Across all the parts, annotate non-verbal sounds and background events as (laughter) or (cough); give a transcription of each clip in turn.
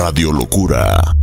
Radio Locura.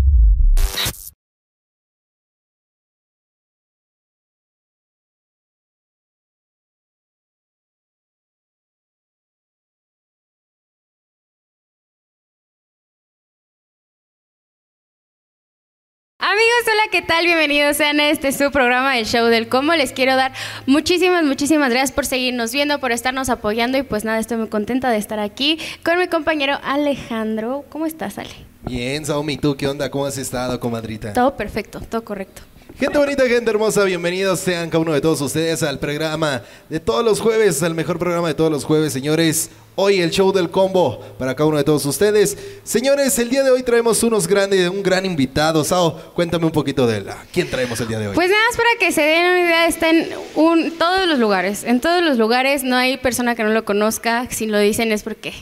Hola, ¿qué tal? Bienvenidos sean a este su programa del Show del Combo. Les quiero dar muchísimas, muchísimas gracias por seguirnos viendo, por estarnos apoyando y pues nada, estoy muy contenta de estar aquí con mi compañero Alejandro. ¿Cómo estás, Ale? Bien, Saumi, ¿tú qué onda? ¿Cómo has estado, comadrita? Todo perfecto, todo correcto. Gente bonita, gente hermosa, bienvenidos sean cada uno de todos ustedes al programa de todos los jueves, al mejor programa de todos los jueves, señores. Hoy el show del combo para cada uno de todos ustedes. Señores, el día de hoy traemos unos grandes, un gran invitado. Sao, cuéntame un poquito de él. ¿Quién traemos el día de hoy? Pues nada más para que se den una idea, está en un, todos los lugares. En todos los lugares no hay persona que no lo conozca. Si lo dicen es porque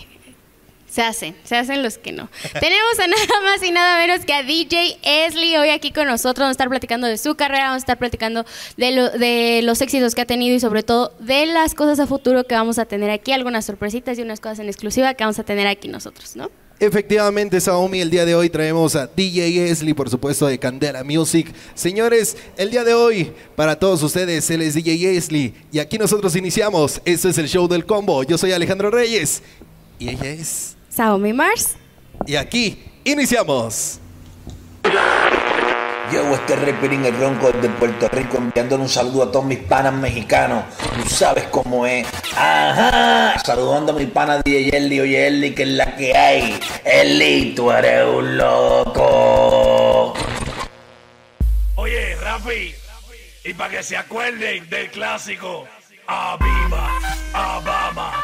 se hacen, se hacen los que no. (laughs) Tenemos a nada más y nada menos que a DJ Esli hoy aquí con nosotros. Vamos a estar platicando de su carrera, vamos a estar platicando de, lo- de los éxitos que ha tenido y sobre todo de las cosas a futuro que vamos a tener aquí, algunas sorpresitas y unas cosas en exclusiva que vamos a tener aquí nosotros, ¿no? Efectivamente, Saomi, el día de hoy traemos a DJ Esli, por supuesto, de Candela Music. Señores, el día de hoy, para todos ustedes, él es DJ Esli. Y aquí nosotros iniciamos. Este es el show del combo. Yo soy Alejandro Reyes. Y ella es... Saomi Mars. Y aquí iniciamos. Yo, este reperín el ronco de Puerto Rico enviándole un saludo a todos mis panas mexicanos. Tú sabes cómo es. Ajá. Saludando a mi pana DJ Ellie. Oye, Ellie, que es la que hay. Ellie, tú eres un loco. Oye, Rafi, y para que se acuerden del clásico, Abima, Abama,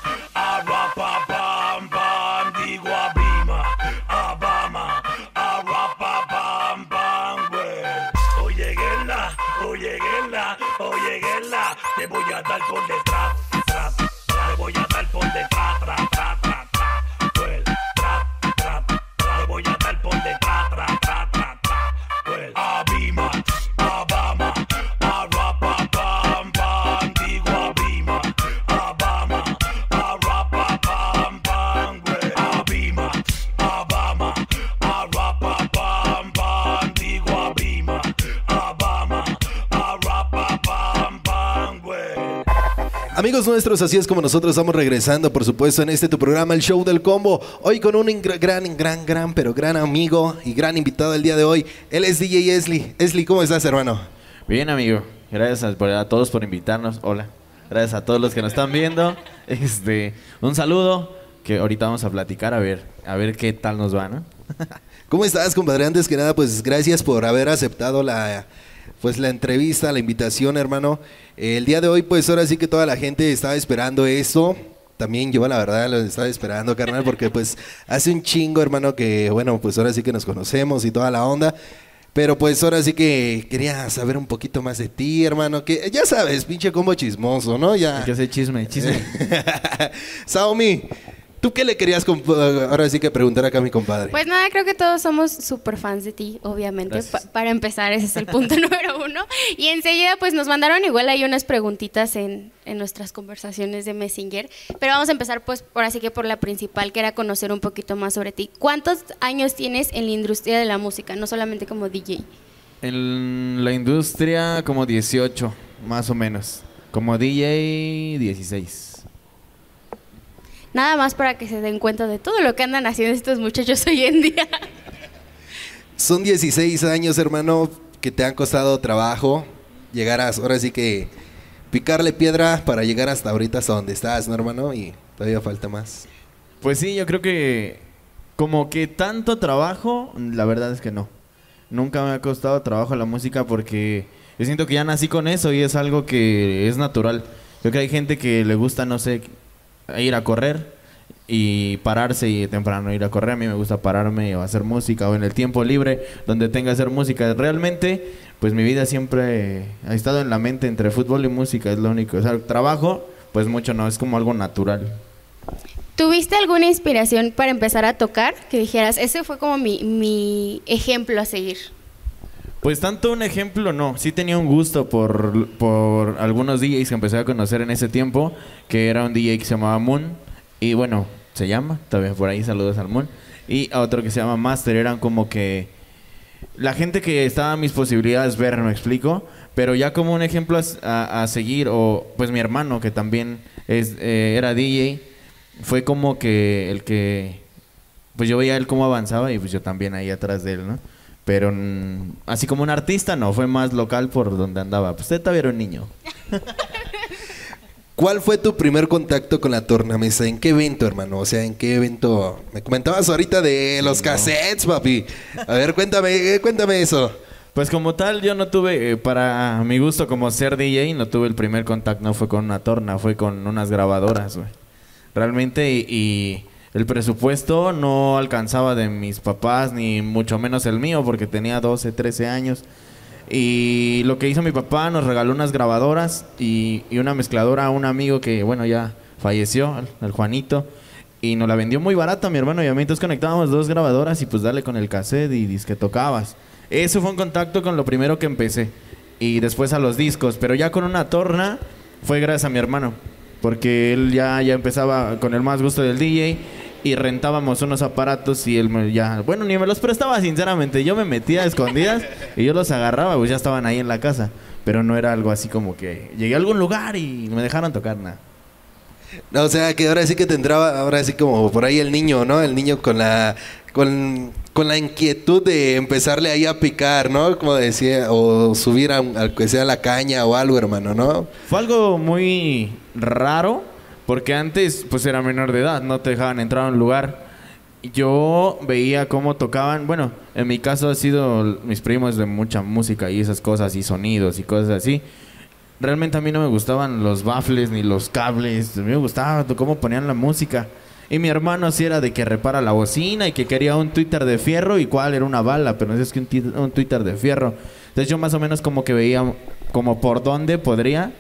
Amigos nuestros, así es como nosotros estamos regresando, por supuesto, en este tu programa, el show del combo. Hoy con un gran, gran, gran, pero gran amigo y gran invitado el día de hoy. Él es DJ Esli. Esli, ¿cómo estás, hermano? Bien, amigo. Gracias a todos por invitarnos. Hola. Gracias a todos los que nos están viendo. (laughs) Este, un saludo que ahorita vamos a platicar a ver, a ver qué tal nos va, ¿no? (laughs) ¿Cómo estás, compadre? Antes que nada, pues gracias por haber aceptado la, pues, la entrevista, la invitación, hermano. El día de hoy, pues ahora sí que toda la gente estaba esperando esto. También yo, la verdad, lo estaba esperando, carnal, porque pues hace un chingo, hermano, que bueno, pues ahora sí que nos conocemos y toda la onda. Pero pues ahora sí que quería saber un poquito más de ti, hermano, que ya sabes, pinche combo chismoso, ¿no? Ya. Hay que hacer chisme, chisme. (laughs) Saomi, ¿tú qué le querías comp- ahora sí que preguntar acá a mi compadre? Pues nada, creo que todos somos súper fans de ti, obviamente. Pa- para empezar, ese es el (laughs) punto número uno. Y enseguida, pues nos mandaron igual hay unas preguntitas en, en nuestras conversaciones de Messenger. Pero vamos a empezar, pues, por así que por la principal, que era conocer un poquito más sobre ti. ¿Cuántos años tienes en la industria de la música, no solamente como DJ? En la industria como 18, más o menos. Como DJ 16. Nada más para que se den cuenta de todo lo que andan haciendo estos muchachos hoy en día. Son 16 años, hermano, que te han costado trabajo llegar a, ahora sí que picarle piedra para llegar hasta ahorita hasta donde estás, ¿no, hermano? Y todavía falta más. Pues sí, yo creo que como que tanto trabajo, la verdad es que no. Nunca me ha costado trabajo la música porque yo siento que ya nací con eso y es algo que es natural. Creo que hay gente que le gusta, no sé, ir a correr y pararse y temprano ir a correr. A mí me gusta pararme o hacer música o en el tiempo libre donde tenga que hacer música. Realmente, pues mi vida siempre ha estado en la mente entre fútbol y música, es lo único. O sea, trabajo, pues mucho no, es como algo natural. ¿Tuviste alguna inspiración para empezar a tocar? Que dijeras, ese fue como mi, mi ejemplo a seguir. Pues tanto un ejemplo no, sí tenía un gusto por, por algunos DJs que empecé a conocer en ese tiempo, que era un DJ que se llamaba Moon, y bueno, se llama, todavía por ahí saludos al Moon, y a otro que se llama Master. Eran como que la gente que estaba a mis posibilidades ver, me explico. Pero ya como un ejemplo a seguir, o pues mi hermano que también es, eh, era DJ, fue como que el que, pues yo veía él cómo avanzaba y pues yo también ahí atrás de él, ¿no? Pero así como un artista, no, fue más local por donde andaba. Pues usted todavía era un niño. (laughs) ¿Cuál fue tu primer contacto con la tornamesa? ¿En qué evento, hermano? O sea, ¿en qué evento? Me comentabas ahorita de los cassettes, papi. A ver, cuéntame, eh, cuéntame eso. Pues como tal, yo no tuve, eh, para mi gusto como ser DJ, no tuve el primer contacto, no fue con una torna, fue con unas grabadoras, güey. Realmente, y, y el presupuesto no alcanzaba de mis papás, ni mucho menos el mío, porque tenía 12, 13 años. Y lo que hizo mi papá, nos regaló unas grabadoras y, y una mezcladora a un amigo que, bueno, ya falleció, el, Juanito. Y nos la vendió muy barata, mi hermano y a mí. Entonces conectábamos dos grabadoras y pues dale con el cassette y que tocabas. Eso fue un contacto con lo primero que empecé. Y después a los discos. Pero ya con una torna fue gracias a mi hermano. Porque él ya, ya empezaba con el más gusto del DJ. Y rentábamos unos aparatos y él me- ya... Bueno, ni me los prestaba sinceramente. Yo me metía a escondidas (laughs) y yo los agarraba. Pues ya estaban ahí en la casa. Pero no era algo así como que... Llegué a algún lugar y me dejaron tocar nada. No, o sea, que ahora sí que te entraba, ahora sí como por ahí el niño, ¿no? El niño con la, con, con la inquietud de empezarle ahí a picar, ¿no? Como decía, o subir a, al que sea la caña o algo, hermano, ¿no? Fue algo muy raro, porque antes pues era menor de edad, no te dejaban entrar a un lugar. Yo veía cómo tocaban, bueno, en mi caso ha sido mis primos de mucha música y esas cosas y sonidos y cosas así. Realmente a mí no me gustaban los baffles ni los cables, a mí me gustaba cómo ponían la música. Y mi hermano sí era de que repara la bocina y que quería un Twitter de fierro y cuál era una bala, pero no es que un, un Twitter de fierro. Entonces yo más o menos como que veía como por dónde podría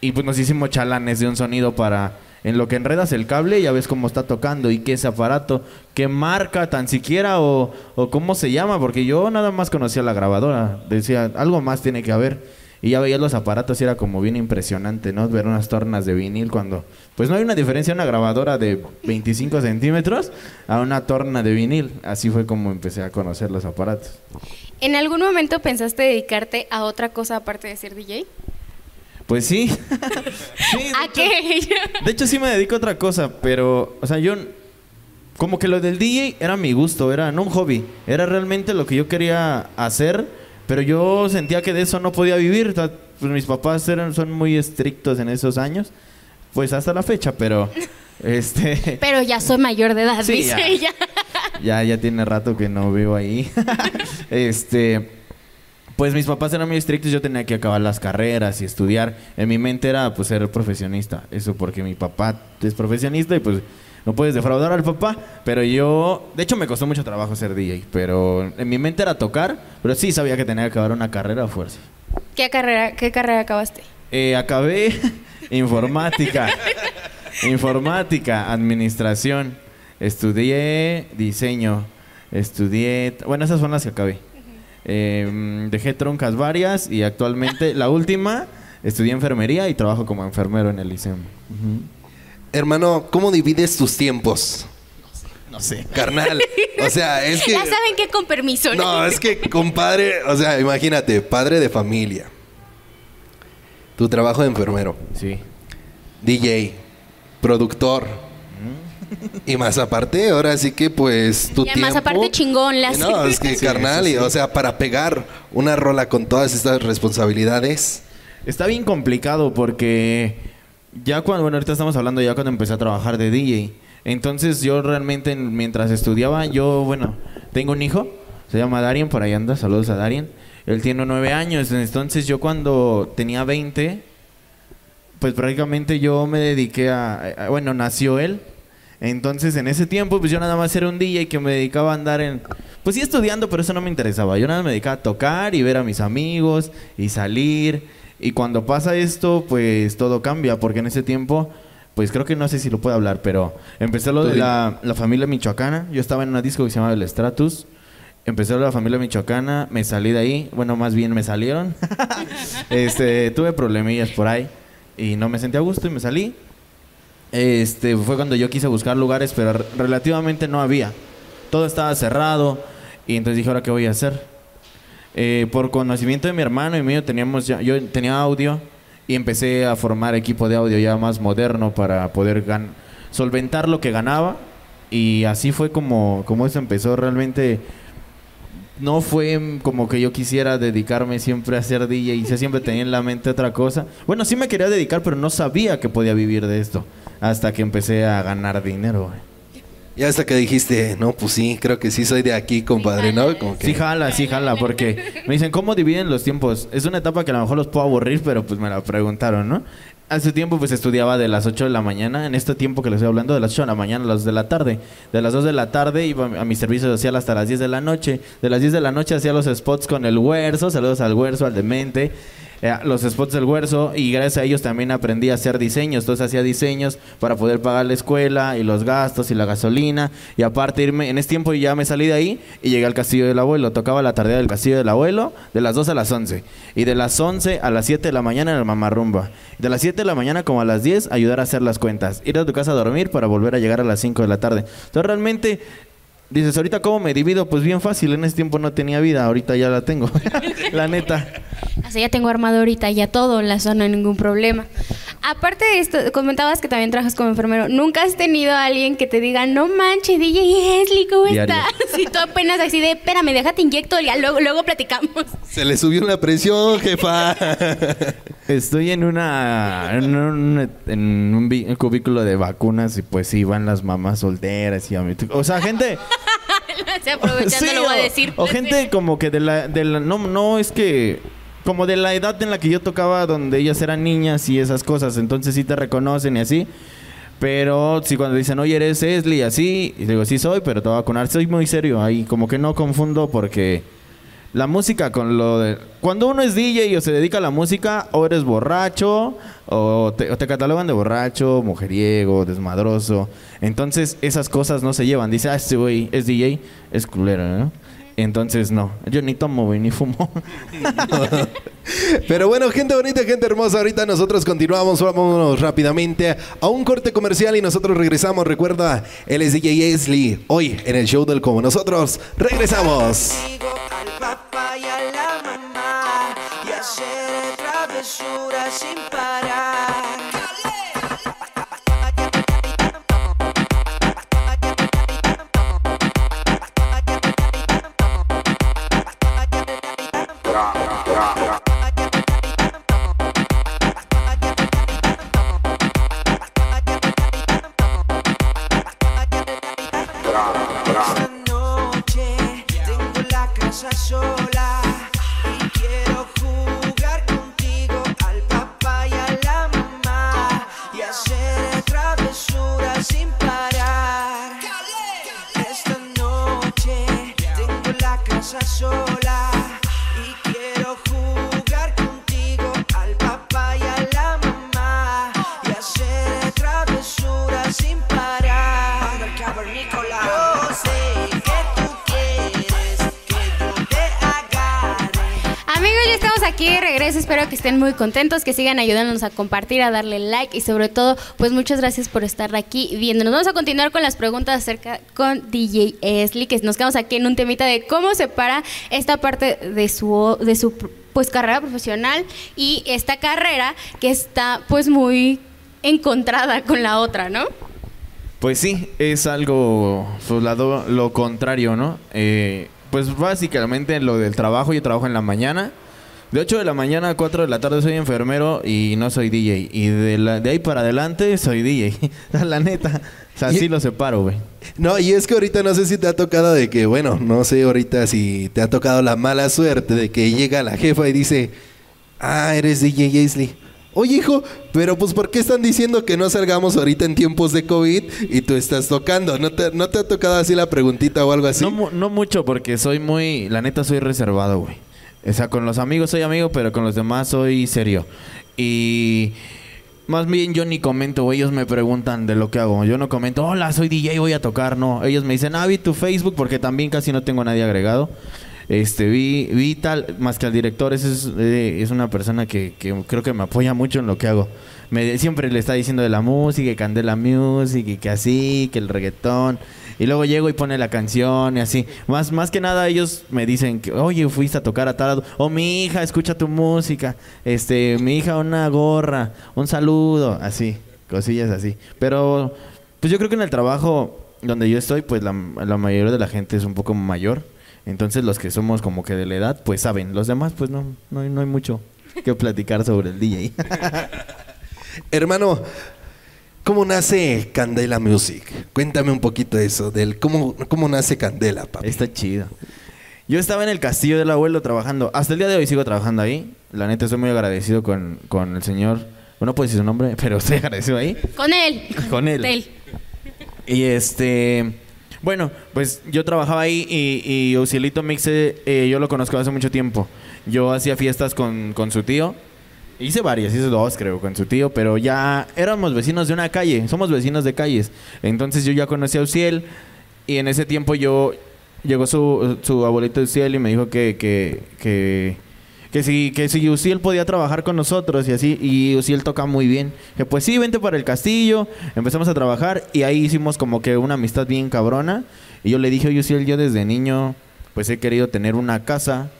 y pues nos hicimos chalanes de un sonido para en lo que enredas el cable ya ves cómo está tocando y qué es aparato, qué marca tan siquiera o, o cómo se llama, porque yo nada más conocía la grabadora, decía algo más tiene que haber. Y ya veía los aparatos y era como bien impresionante, ¿no? Ver unas tornas de vinil cuando... Pues no hay una diferencia una grabadora de 25 centímetros a una torna de vinil. Así fue como empecé a conocer los aparatos. ¿En algún momento pensaste dedicarte a otra cosa aparte de ser DJ? Pues sí. (laughs) Sí, de ¿A hecho- qué? De hecho, sí me dedico a otra cosa, pero, o sea, yo. Como que lo del DJ era mi gusto, era no un hobby, era realmente lo que yo quería hacer, pero yo sentía que de eso no podía vivir. pues mis papás eran, son muy estrictos en esos años, pues hasta la fecha, pero. (laughs) Este. Pero ya soy mayor de edad, Sí, dice ya. ella. ya, ya tiene rato que no vivo ahí. (laughs) este. Pues mis papás eran muy estrictos, yo tenía que acabar las carreras y estudiar. En mi mente era pues ser profesionista. Eso porque mi papá es profesionista y pues no puedes defraudar al papá. Pero yo, de hecho me costó mucho trabajo ser DJ, pero en mi mente era tocar, pero sí sabía que tenía que acabar una carrera a fuerza. ¿Qué carrera, qué carrera acabaste? Eh, acabé (laughs) informática. (laughs) informática, administración. Estudié diseño. Estudié. Bueno, esas son las que acabé. Eh, dejé troncas varias y actualmente la última estudié enfermería y trabajo como enfermero en el liceo. Hermano, ¿cómo divides tus tiempos? No sé. Carnal. O sea, es que... (laughs) Ya saben que con permiso. No, es que, compadre, o sea, imagínate, padre de familia. Tu trabajo de enfermero, Sí. DJ, productor. Y más aparte, ahora sí que pues tu Y tiempo- aparte chingón, las- No, (laughs) es que Sí, carnal, y, o sea, para pegar una rola con todas estas responsabilidades. Está bien complicado porque ya cuando, bueno, ahorita estamos hablando ya cuando empecé a trabajar de DJ. Entonces yo realmente en- mientras estudiaba, yo, bueno, tengo un hijo, se llama Darien, por ahí anda, saludos a Darien. Él tiene nueve años, entonces yo cuando tenía 20, pues prácticamente yo me dediqué a, a- bueno, nació él. Entonces en ese tiempo pues yo nada más era un DJ que me dedicaba a andar en, pues sí estudiando, pero eso no me interesaba. Yo nada más me dedicaba a tocar y ver a mis amigos y salir. Y cuando pasa esto, pues todo cambia, porque en ese tiempo, pues creo que no sé si lo puedo hablar, pero empecé lo de la, la familia michoacana. Yo estaba en una disco que se llamaba El Stratus. Empecé la familia michoacana, me salí de ahí, bueno, más bien me salieron. (laughs) este, tuve problemillas por ahí y no me sentí a gusto y me salí. Este, fue cuando yo quise buscar lugares, pero re- relativamente no había. todo estaba cerrado. Y entonces dije, ¿ahora qué voy a hacer? Eh, por conocimiento de mi hermano y mío, teníamos ya, yo tenía audio y empecé a formar equipo de audio ya más moderno para poder solventar lo que ganaba. Y así fue como, como eso empezó. Realmente no fue como que yo quisiera dedicarme siempre a ser DJ y siempre tenía en la mente otra cosa. Bueno, sí me quería dedicar, pero no sabía que podía vivir de esto. Hasta que empecé a ganar dinero. güey. Y hasta que dijiste, no, pues sí, creo que sí soy de aquí, compadre, ¿no? Como que... Sí jala, sí jala, porque me dicen, ¿cómo dividen los tiempos? Es una etapa que a lo mejor los puedo aburrir, pero pues me la preguntaron, ¿no? Hace tiempo pues estudiaba de las 8 de la mañana, en este tiempo que les estoy hablando, de las 8 de la mañana a las 2 de la tarde. De las 2 de la tarde iba a mi servicio social hasta las 10 de la noche. De las 10 de la noche hacía los spots con el Huerzo, saludos al Huerzo, al Demente. Eh, los spots del Huerzo y gracias a ellos también aprendí a hacer diseños. Entonces hacía diseños para poder pagar la escuela y los gastos y la gasolina. Y aparte irme, en ese tiempo ya me salí de ahí y llegué al castillo del abuelo. Tocaba la tarde del castillo del abuelo de las 2 a las 11. Y de las 11 a las 7 de la mañana en el mamarrumba. De las 7 de la mañana como a las 10 ayudar a hacer las cuentas. Ir a tu casa a dormir para volver a llegar a las 5 de la tarde. Entonces realmente... Dices, ahorita cómo me divido, pues bien fácil, en ese tiempo no tenía vida, ahorita ya la tengo, (laughs) la neta. Así ya tengo armado ahorita ya todo, en la zona, ningún problema. Aparte de esto, comentabas que también trabajas como enfermero. ¿Nunca has tenido a alguien que te diga, no manches, DJ Esli, ¿cómo Diario. estás? (laughs) Y tú apenas así de, espérame, déjate inyecto, ya luego, luego platicamos. Se le subió la presión, jefa. (laughs) Estoy en una en un, en cubículo de vacunas y pues sí van las mamás solteras y a mí- o sea gente (laughs) Se aprovechando Sí, lo voy a decir. o, gente como que de la, de la no no es que como de la edad en la que yo tocaba donde ellas eran niñas y esas cosas entonces sí te reconocen y así pero si cuando dicen oye eres Esli y así y digo sí soy pero te voy a vacunar soy muy serio ahí como que no confundo porque la música con lo de... Cuando uno es DJ o se dedica a la música, o eres borracho, o te, catalogan de borracho, mujeriego, desmadroso. Entonces, esas cosas no se llevan. Dice, ah, este güey es DJ, es culero, ¿no? Entonces, no. Yo ni tomo, güey, ni fumo. Pero bueno, gente bonita, gente hermosa, ahorita nosotros continuamos, vámonos rápidamente a un corte comercial y nosotros regresamos. Recuerda, él es DJ Esli, hoy en el show del Como. Nosotros regresamos. rushing muy contentos, que sigan ayudándonos a compartir, a darle like y sobre todo, pues muchas gracias por estar aquí viéndonos. Vamos a continuar con las preguntas acerca con DJ Esli, que nos quedamos aquí en un temita de cómo separa esta parte de su de su pues carrera profesional y esta carrera que está pues muy encontrada con la otra, ¿no? Pues sí, es algo pues, la do- lo contrario, ¿no? Eh, pues básicamente lo del trabajo, yo trabajo en la mañana. De 8 de la mañana a 4 de la tarde soy enfermero y no soy DJ. Y de, la, de ahí para adelante soy DJ. (laughs) la neta. O sea, Y- sí lo separo, güey. No, y es que ahorita no sé si te ha tocado de que, bueno, no sé ahorita si te ha tocado la mala suerte de que llega la jefa y dice, ah, eres DJ Aisley. Oye, hijo, pero pues ¿por qué están diciendo que no salgamos ahorita en tiempos de COVID y tú estás tocando? ¿No te, no te ha tocado así la preguntita o algo así? No, no mucho porque soy muy... La neta soy reservado, güey. O sea, con los amigos soy amigo, pero con los demás soy serio. Y... Más bien yo ni comento, ellos me preguntan de lo que hago. Yo no comento, hola, soy DJ, voy a tocar, no. Ellos me dicen, ah, vi tu Facebook, porque también casi no tengo a nadie agregado. Este, vi, vi tal, más que al director, ese es, eh, es una persona que, que creo que me apoya mucho en lo que hago. Me, siempre le está diciendo de la música, y Candela Music, y que así, que el reggaetón. Y luego llego y pone la canción y así. Más, más que nada ellos me dicen que, oye, fuiste a tocar a tal. O mi hija, escucha tu música. Este, mi hija, una gorra, un saludo, así, cosillas así. Pero, pues yo creo que en el trabajo donde yo estoy, pues la, la mayoría de la gente es un poco mayor. Entonces los que somos como que de la edad, pues saben. Los demás, pues no, no, no hay mucho que platicar sobre el DJ. Hermano, ¿cómo nace Candela Music? Cuéntame un poquito de eso, del cómo, cómo nace Candela, papi. Está chido. Yo estaba en el castillo del abuelo trabajando. Hasta el día de hoy sigo trabajando ahí. La neta, estoy muy agradecido con, con el señor. Bueno, no puedo decir su nombre, (laughs) pero estoy agradecido ahí. Con él. Con él. Y este. Bueno, pues yo trabajaba ahí y, y Ucielito Mixe, eh, yo lo conozco hace mucho tiempo. Yo hacía fiestas con, con su tío. Hice varias, hice dos creo con su tío, pero ya éramos vecinos de una calle, somos vecinos de calles. Entonces yo ya conocí a Uciel y en ese tiempo yo llegó su, su abuelito Uciel y me dijo que, que, que, que si, que si Uciel podía trabajar con nosotros y así, y Uciel toca muy bien. Que pues sí, vente para el castillo, empezamos a trabajar y ahí hicimos como que una amistad bien cabrona. Y yo le dije, oye Uciel, yo desde niño pues he querido tener una casa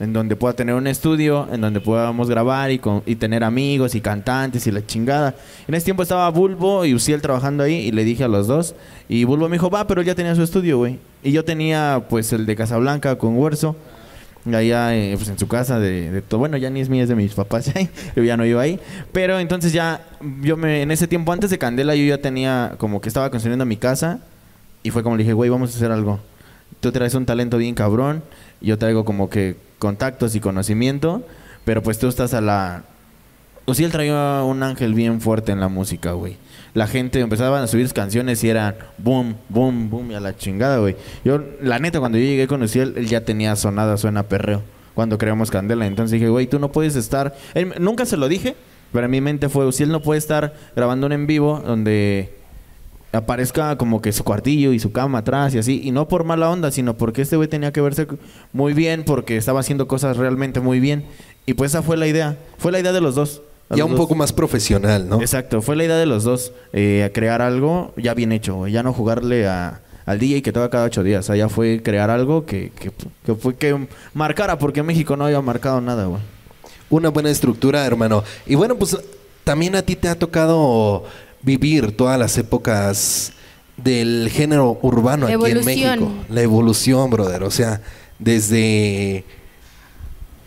en donde pueda tener un estudio, en donde podamos grabar y, con- y tener amigos y cantantes y la chingada. En ese tiempo estaba Bulbo y Uciel trabajando ahí y le dije a los dos. Y Bulbo me dijo, va, pero él ya tenía su estudio, güey. Y yo tenía pues el de Casablanca con Huerzo. Allá eh, pues, en su casa de, de todo. Bueno, ya ni es mía, es de mis papás. (laughs) yo ya no iba ahí. Pero entonces ya, yo me, en ese tiempo antes de Candela, yo ya tenía como que estaba construyendo mi casa. Y fue como le dije, güey, vamos a hacer algo. Tú traes un talento bien cabrón. Yo traigo como que contactos y conocimiento. Pero pues tú estás a la... Sí, él traía un ángel bien fuerte en la música, güey. La gente empezaba a subir canciones y eran boom, boom, boom y a la chingada, güey. Yo, la neta, cuando yo llegué con Uciel, él ya tenía sonada, suena perreo. Cuando creamos Candela. Entonces dije, güey, tú no puedes estar... Él- nunca se lo dije, pero en mi mente fue, Uciel no puede estar grabando un en vivo donde aparezca como que su cuartillo y su cama atrás y así. Y no por mala onda, sino porque este güey tenía que verse muy bien porque estaba haciendo cosas realmente muy bien. Y pues esa fue la idea. Fue la idea de los dos. Ya un dos. poco más profesional, ¿no? Exacto, fue la idea de los dos. eh, a crear algo ya bien hecho, güey. Ya no jugarle a, al DJ que toca cada ocho días. O sea, ya fue crear algo que, que, que fue que marcara porque México no había marcado nada, güey. Una buena estructura, hermano. Y bueno, pues también a ti te ha tocado vivir todas las épocas del género urbano aquí en. México. La evolución, brother. O sea, desde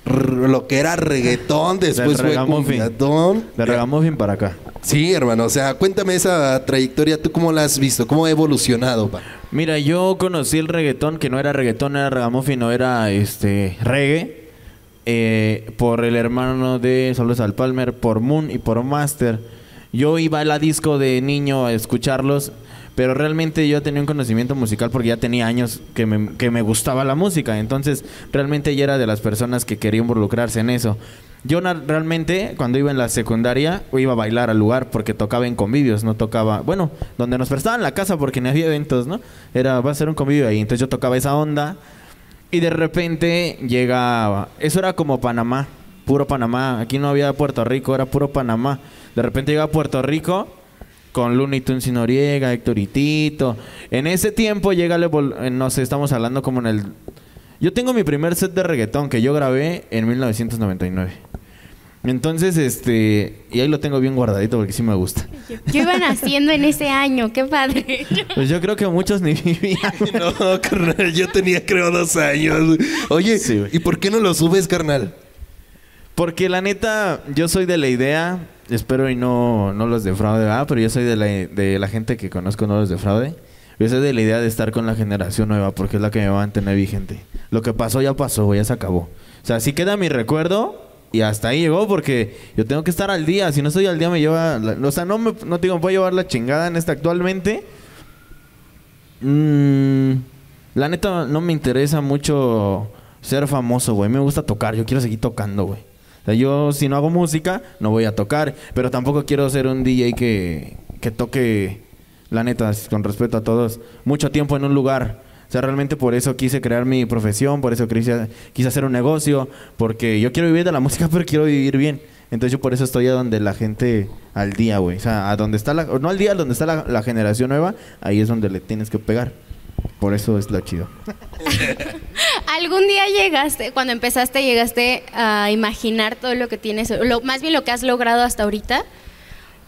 lo que era reggaetón, después fue cumbiatón. De Ragamuffin para acá. Sí, hermano. O sea, cuéntame esa trayectoria. ¿Tú cómo la has visto? ¿Cómo ha evolucionado? pa? Mira, yo conocí el reggaetón, que no era reggaetón, era ragamuffin, no era este reggae, eh, por el hermano de Saludos al Palmer, por Moon y por Master. Yo iba a la disco de niño a escucharlos, pero realmente yo tenía un conocimiento musical porque ya tenía años que me, que me gustaba la música. Entonces, realmente ya era de las personas que quería involucrarse en eso. Yo realmente, cuando iba en la secundaria, iba a bailar al lugar porque tocaba en convivios, no tocaba, bueno, donde nos prestaban la casa porque no había eventos, ¿no? Era, va a ser un convivio ahí. Entonces yo tocaba esa onda y de repente llega, eso era como Panamá, puro Panamá. Aquí no había Puerto Rico, era puro Panamá. De repente llega a Puerto Rico con Looney Tunes y Noriega, Héctor y Tito. En ese tiempo llega, eh, no sé, estamos hablando como en el... Yo tengo mi primer set de reggaetón que yo grabé en 1999. Entonces, este, y ahí lo tengo bien guardadito porque sí me gusta. ¿Qué iban haciendo en ese año? Qué padre. Pues yo creo que muchos ni vivían. (laughs) No, carnal. Yo tenía creo dos años. Oye, Sí. ¿y por qué no lo subes, carnal? Porque la neta, yo soy de la idea, espero y no, no los defraude, ¿verdad? pero yo soy de la, de la gente que conozco no los defraude. Yo soy de la idea de estar con la generación nueva porque es la que me va a mantener vigente. Lo que pasó ya pasó, ya se acabó. O sea, sí queda mi recuerdo y hasta ahí llegó porque yo tengo que estar al día. Si no estoy al día me lleva... o sea, no, me, no digo, me puedo llevar la chingada en esta actualmente. Mm, la neta no me interesa mucho ser famoso, güey. Me gusta tocar, yo quiero seguir tocando, güey. O sea, yo si no hago música, no voy a tocar. Pero tampoco quiero ser un DJ que, que toque, la neta, con respeto a todos, mucho tiempo en un lugar. O sea, realmente por eso quise crear mi profesión, por eso quise, quise hacer un negocio, porque yo quiero vivir de la (laughs) música, pero quiero vivir bien. Entonces yo por eso estoy a donde la gente al día, güey. O sea, a donde está la... No al día, donde está la, la generación nueva, ahí es donde le tienes que pegar. Por eso es lo chido. (laughs) ¿Algún día llegaste, cuando empezaste, llegaste a imaginar todo lo que tienes, lo, más bien lo que has logrado hasta ahorita?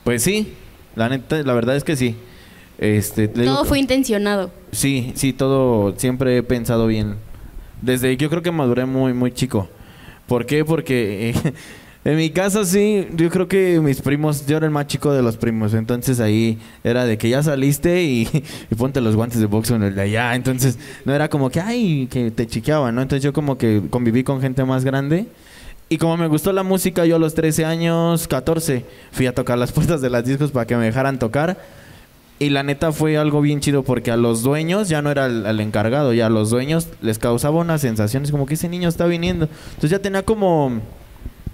Pues sí, la neta, la verdad es que sí. Este, digo- Todo fue intencionado. Sí, sí, todo, siempre he pensado bien. Desde yo creo que maduré muy, muy chico. ¿Por qué? Porque eh, (laughs) en mi casa sí, yo creo que mis primos, yo era el más chico de los primos, entonces ahí era de que ya saliste y, (laughs) ponte los guantes de box en el de allá, entonces no era como que, ay, que te chiqueaban, ¿no? Entonces yo como que conviví con gente más grande. Y como me gustó la música, yo a los 13 años, 14, fui a tocar las (laughs) puertas de las discos para que me dejaran tocar. Y la neta fue algo bien chido porque a los dueños, ya no era el encargado, ya a los dueños les causaba unas sensaciones como que ese niño está viniendo. Entonces ya tenía como,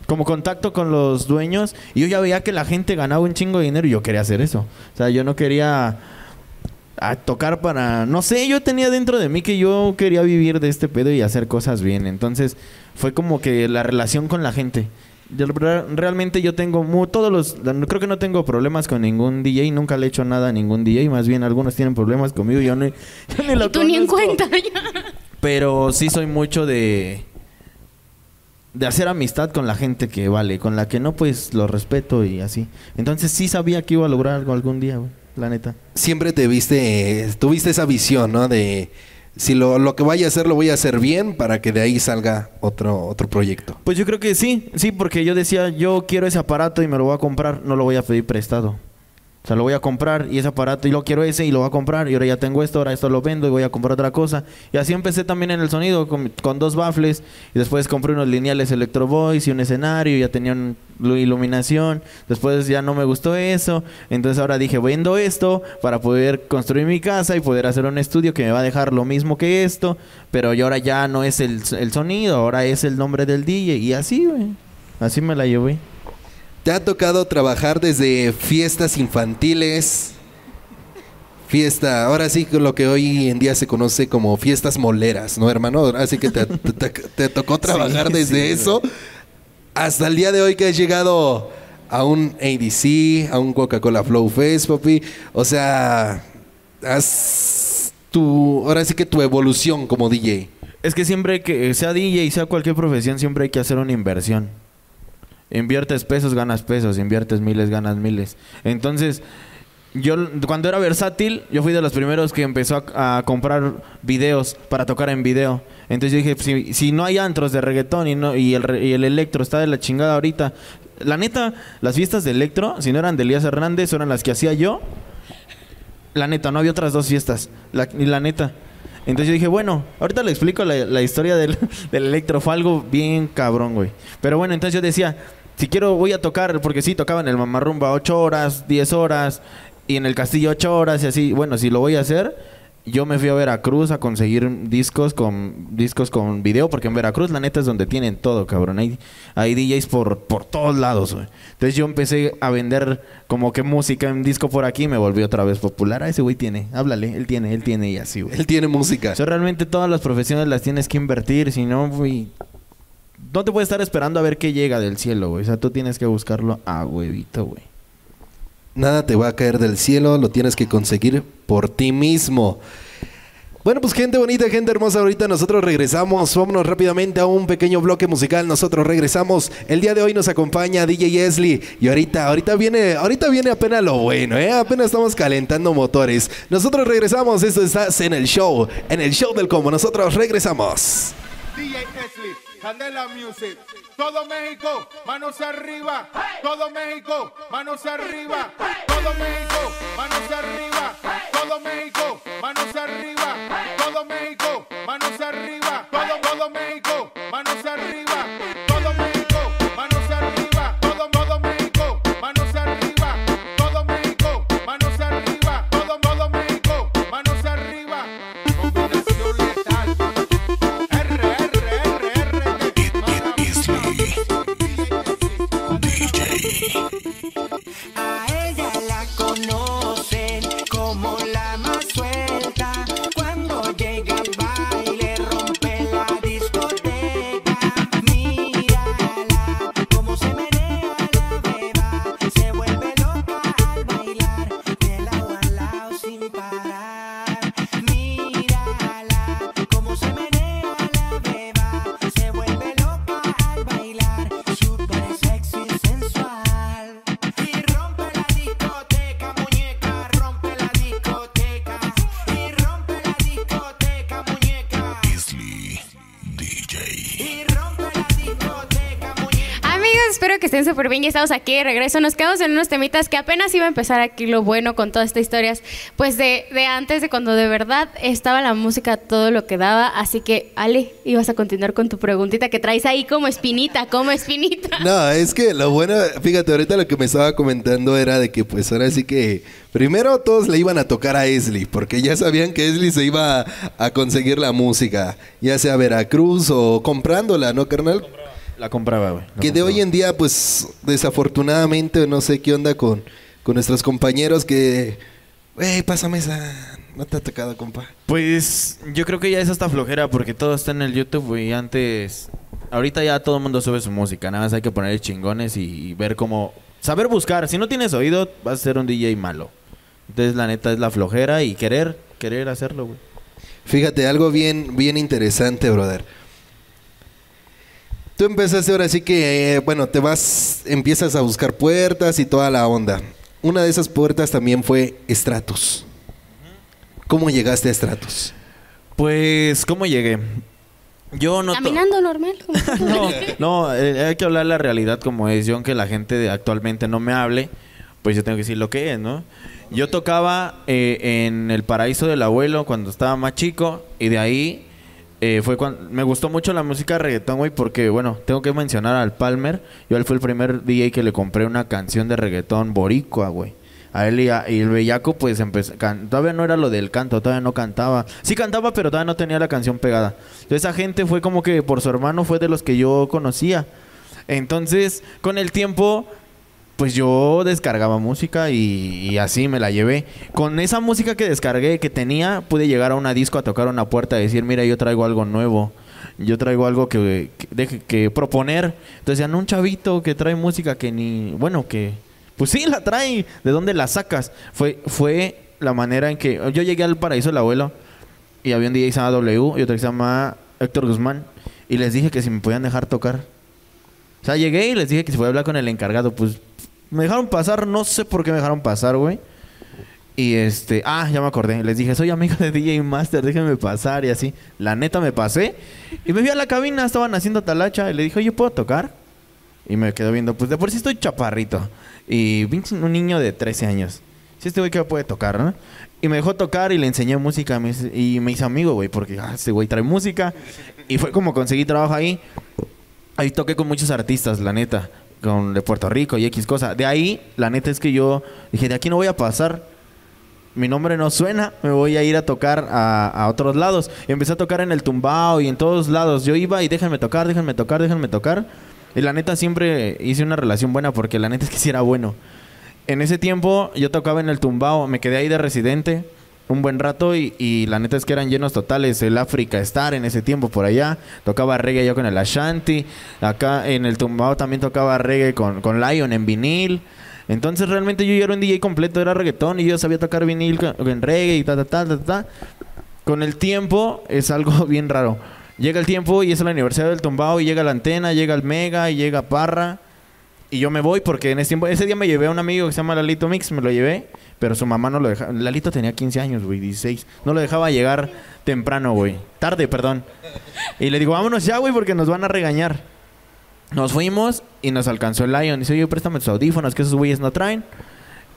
como contacto con los dueños y yo ya veía que la gente ganaba un chingo de dinero y yo quería hacer eso. O sea, yo no quería a tocar para... No sé, yo tenía dentro de mí que yo quería vivir de este pedo y hacer cosas bien. Entonces fue como que la relación con la gente. Yo re- realmente yo tengo mu- todos los... Creo que no tengo problemas con ningún DJ. Nunca le he hecho nada a ningún DJ. Más bien algunos tienen problemas conmigo. Yo, no, (laughs) yo ni lo Y tú ni en cuenta. Pero sí soy mucho de... De hacer amistad con la gente que vale. Con la que no, pues lo respeto y así. Entonces sí sabía que iba a lograr algo algún día, güey. La neta. Siempre te viste, tuviste esa visión, ¿no? De si lo, lo que vaya a hacer lo voy a hacer bien para que de ahí salga otro, otro proyecto. Pues yo creo que sí, sí, porque yo decía, yo quiero ese aparato y me lo voy a comprar, no lo voy a pedir prestado. Lo voy a comprar y ese aparato y lo quiero ese y lo voy a comprar y ahora ya tengo esto, ahora esto lo vendo y voy a comprar otra cosa. Y así empecé también en el sonido con, dos baffles y después compré unos lineales Electro Voice y un escenario y ya tenían iluminación. Después ya no me gustó eso, entonces ahora dije, vendo esto para poder construir mi casa y poder hacer un estudio que me va a dejar lo mismo que esto, pero y ahora ya no es el, el sonido, ahora es el nombre del DJ y así, güey. Así me la llevé. ¿Te ha tocado trabajar desde fiestas infantiles? Fiesta, ahora sí lo que hoy en día se conoce como fiestas moleras, ¿no, hermano? Así que te, te- te- te tocó trabajar (laughs) Sí, desde sí, eso hasta el día de hoy que has llegado a un ADC, a un Coca-Cola Flow Fest, papi. O sea, has tu, ahora sí que tu evolución como DJ. Es que siempre que sea DJ y sea cualquier profesión, siempre hay que hacer una inversión. Inviertes pesos, ganas pesos. Inviertes miles, ganas miles. Entonces, yo cuando era versátil, yo fui de los primeros que empezó a, comprar videos para tocar en video. Entonces yo dije, si, no hay antros de reggaetón y, no, y, el, y el electro está de la chingada ahorita. La neta, las fiestas de electro, si no eran de Elías Hernández, eran las que hacía yo. La neta, no había otras dos fiestas. La, la neta. Entonces yo dije, bueno, ahorita le explico la, la historia del, (laughs) del electro. Fue algo bien cabrón, güey. Pero bueno, entonces yo decía, si quiero voy a tocar, porque sí, tocaba en el Mamarrumba 8 horas, 10 horas, y en el Castillo 8 horas, y así. Bueno, si lo voy a hacer, yo me fui a Veracruz a conseguir discos con discos con video, porque en Veracruz la neta es donde tienen todo, cabrón. Hay, hay DJs por, por todos lados, güey. Entonces yo empecé a vender como que música en disco por aquí y me volví otra vez popular. Ah, ese güey tiene, háblale, él tiene, él tiene y así, güey. Él tiene música. O sea, realmente todas las profesiones las tienes que invertir, si no, güey, no te puedes estar esperando a ver qué llega del cielo, güey. O sea, tú tienes que buscarlo a huevito, güey. Nada te va a caer del cielo, lo tienes que conseguir por ti mismo. Bueno, pues gente bonita, gente hermosa, ahorita nosotros regresamos, vámonos rápidamente a un pequeño bloque musical, nosotros regresamos. El día de hoy nos acompaña DJ Esli y ahorita, ahorita viene, ahorita viene apenas lo bueno, ¿eh? Apenas estamos calentando motores. Nosotros regresamos, esto estás en el show, en el show del combo, nosotros regresamos. DJ Esli, Candela Music. Todo México, manos arriba. Todo México, manos arriba. Todo México, manos arriba. Todo México, manos arriba. Todo México, manos arriba. Todo, todo México, manos arriba. (laughs) A estén súper bien. Ya estamos aquí de regreso. Nos quedamos en unos temitas que apenas iba a empezar aquí lo bueno con todas estas historias, pues de, de antes, de cuando de verdad estaba la música todo lo que daba. Así que, Ale, ibas a continuar con tu preguntita que traes ahí como espinita, como espinita. No, es que lo bueno, fíjate, ahorita lo que me estaba comentando era de que pues ahora sí que primero todos le iban a tocar a Esli, porque ya sabían que Esli se iba a, conseguir la música, ya sea Veracruz o comprándola, ¿no, carnal? La compraba, güey. Que de hoy en día, pues desafortunadamente, no sé qué onda con, con nuestros compañeros que, güey, pásame esa, no te ha tocado, compa. Pues yo creo que ya es hasta flojera porque todo está en el YouTube, güey. Antes, ahorita ya todo el mundo sube su música. Nada más hay que poner chingones y, y ver cómo. Saber buscar. Si no tienes oído, vas a ser un DJ malo. Entonces, la neta es la flojera y querer, querer hacerlo, güey. Fíjate, algo bien, bien interesante, brother. Tú empezaste ahora sí que, eh, bueno, te vas, empiezas a buscar puertas y toda la onda. Una de esas puertas también fue Stratus. ¿Cómo llegaste a Stratus? Pues, ¿cómo llegué? Yo no. Caminando normal. (laughs) No, no, eh, hay que hablar la realidad como es. Yo, aunque la gente actualmente no me hable, pues yo tengo que decir lo que es, ¿no? Yo tocaba eh, en el paraíso del abuelo cuando estaba más chico y de ahí eh, fue cuando me gustó mucho la música de reggaetón, güey, porque bueno, tengo que mencionar al Palmer. Yo él fue el primer DJ que le compré una canción de reggaetón boricua, güey. A él y, y el bellaco, pues empezó. todavía no era lo del canto, todavía no cantaba. Sí cantaba, pero todavía no tenía la canción pegada. Entonces, esa gente fue como que por su hermano fue de los que yo conocía. Entonces, con el tiempo, pues yo descargaba música y, así me la llevé. Con esa música que descargué, que tenía, pude llegar a una disco a tocar una puerta y decir, mira, yo traigo algo nuevo. Yo traigo algo que, que, que proponer. Entonces, decían, un chavito que trae música que ni... Bueno, que... Pues sí, la trae. ¿De dónde la sacas? Fue, fue la manera en que... Yo llegué al paraíso del abuelo y había un DJ que se W y otro que se llama Héctor Guzmán. Y les dije que si me podían dejar tocar. O sea, llegué y les dije que si podía hablar con el encargado. Pues me dejaron pasar, no sé por qué me dejaron pasar, güey. Y este, ah, ya me acordé. Les dije, soy amigo de DJ Master, déjenme pasar y así. La neta me pasé. Y me fui a la cabina, estaban haciendo talacha. Y le dije, oye, ¿puedo tocar? Y me quedó viendo, pues de por sí estoy chaparrito. Y un niño de 13 años. Si este güey que puede tocar, ¿no? Y me dejó tocar y le enseñé música. y me hice amigo, güey, porque ah, este güey trae música. Y fue como conseguí trabajo ahí. Ahí toqué con muchos artistas, la neta. Con de Puerto Rico y X cosa. De ahí, la neta es que yo dije, de aquí no voy a pasar. Mi nombre no suena, me voy a ir a tocar a, a otros lados. Y empecé a tocar en el tumbao y en todos lados. Yo iba y déjenme tocar, déjenme tocar, déjenme tocar. Y la neta siempre hice una relación buena porque la neta es que sí era bueno. En ese tiempo yo tocaba en el tumbao, me quedé ahí de residente un buen rato y, y la neta es que eran llenos totales. El África Star en ese tiempo por allá. Tocaba reggae yo con el Ashanti. Acá en el tumbao también tocaba reggae con, con Lion en vinil. Entonces realmente yo ya era un DJ completo, era reggaetón y yo sabía tocar vinil con reggae y ta, ta, ta, ta, ta. Con el tiempo es algo (laughs) bien raro. Llega el tiempo y es el aniversario del tumbao y llega la antena, llega el Mega y llega Parra. Y yo me voy porque en ese tiempo, ese día me llevé a un amigo que se llama Lalito Mix, me lo llevé, pero su mamá no lo dejaba. Lalito tenía 15 años, güey, 16. No lo dejaba llegar temprano, güey. Tarde, perdón. Y le digo, vámonos ya, güey, porque nos van a regañar. Nos fuimos y nos alcanzó el Lion. Y dice, oye, préstame tus audífonos, que esos güeyes no traen.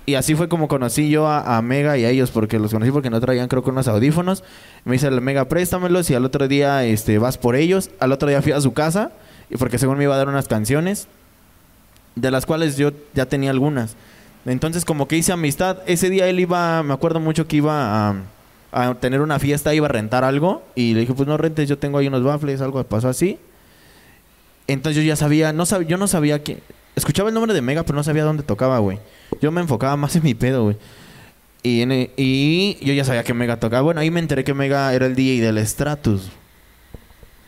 Y así fue como conocí yo a, Mega y a ellos, porque los conocí porque no traían, creo que unos audífonos. Me dice Mega, préstamelos y al otro día este, vas por ellos. Al otro día fui a su casa, porque según me iba a dar unas canciones, de las cuales yo ya tenía algunas. Entonces como que hice amistad. Ese día él iba, me acuerdo mucho que iba a, tener una fiesta, iba a rentar algo. Y le dije, pues no rentes, yo tengo ahí unos baffles, algo pasó así. Entonces yo ya sabía, no sab- yo no sabía que... Escuchaba el nombre de Mega, pero no sabía dónde tocaba, güey. Yo me enfocaba más en mi pedo, güey. Y, e- y yo ya sabía que Mega tocaba. Bueno, ahí me enteré que Mega era el DJ del Stratus.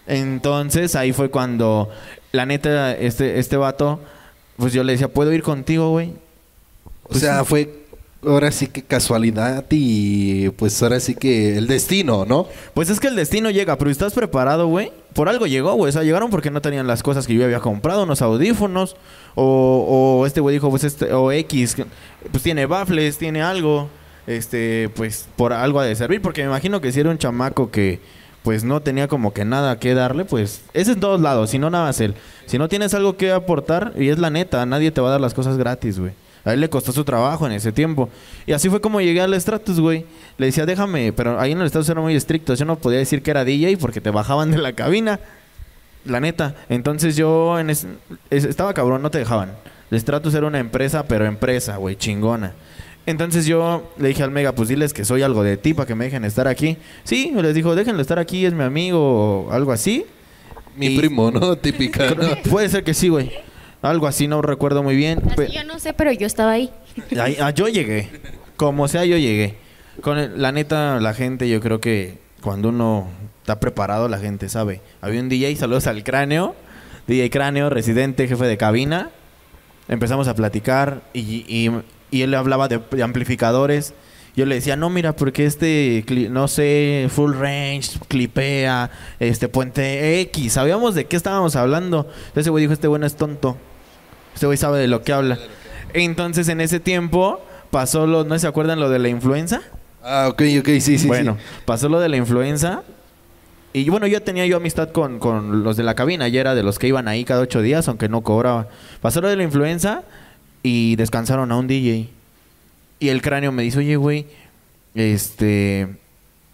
Entonces ahí fue cuando, la neta, este, este vato, pues yo le decía, ¿puedo ir contigo, güey? O sea, fue ahora sí que casualidad y pues ahora sí que el destino, ¿no? Pues es que el destino llega, pero ¿estás preparado, güey? Por algo llegó, güey. O sea, llegaron porque no tenían las cosas que yo había comprado, unos audífonos. O, o este güey dijo, pues este, o X, pues tiene baffles, tiene algo. Este, pues por algo ha de servir. Porque me imagino que si era un chamaco que, pues no tenía como que nada que darle, pues es en todos lados, si no nada más él. Si no tienes algo que aportar, y es la neta, nadie te va a dar las cosas gratis, güey. A él le costó su trabajo en ese tiempo. Y así fue como llegué al Stratus, güey. Le decía, déjame, pero ahí en el Stratus eran muy estrictos. Yo no podía decir que era DJ porque te bajaban de la cabina. La neta. Entonces yo en es- es- estaba cabrón, no te dejaban. El Stratus era una empresa, pero empresa, güey, chingona. Entonces yo le dije al Mega, pues diles que soy algo de ti para que me dejen estar aquí. Sí, les dijo, déjenlo estar aquí, es mi amigo o algo así. Mi Y- primo, ¿no? (laughs) Típica. ¿no? Puede ser que sí, güey. Algo así, no recuerdo muy bien. Así yo no sé, pero yo estaba ahí. (laughs) Ahí- ah, yo llegué. Como sea, yo llegué. Con el- la neta, la gente, yo creo que cuando uno está preparado, la gente sabe. Había un DJ, saludos al cráneo. DJ Cráneo, residente, jefe de cabina. Empezamos a platicar y, y- y él hablaba de, de amplificadores. Yo le decía, no, mira, porque este, no sé, full range, clipea, este puente X. Sabíamos de qué estábamos hablando. Entonces, güey dijo, este bueno es tonto. Este güey sabe de lo que habla. Entonces, en ese tiempo, pasó lo, ¿no se acuerdan lo de la influenza? Ah, ok, ok, sí, sí. bueno, sí. pasó lo de la influenza. Y bueno, yo tenía yo amistad con, con los de la cabina. Ya era de los que iban ahí cada ocho días, aunque no cobraba. Pasó lo de la influenza y descansaron a un DJ. Y el cráneo me dice, oye, güey, este...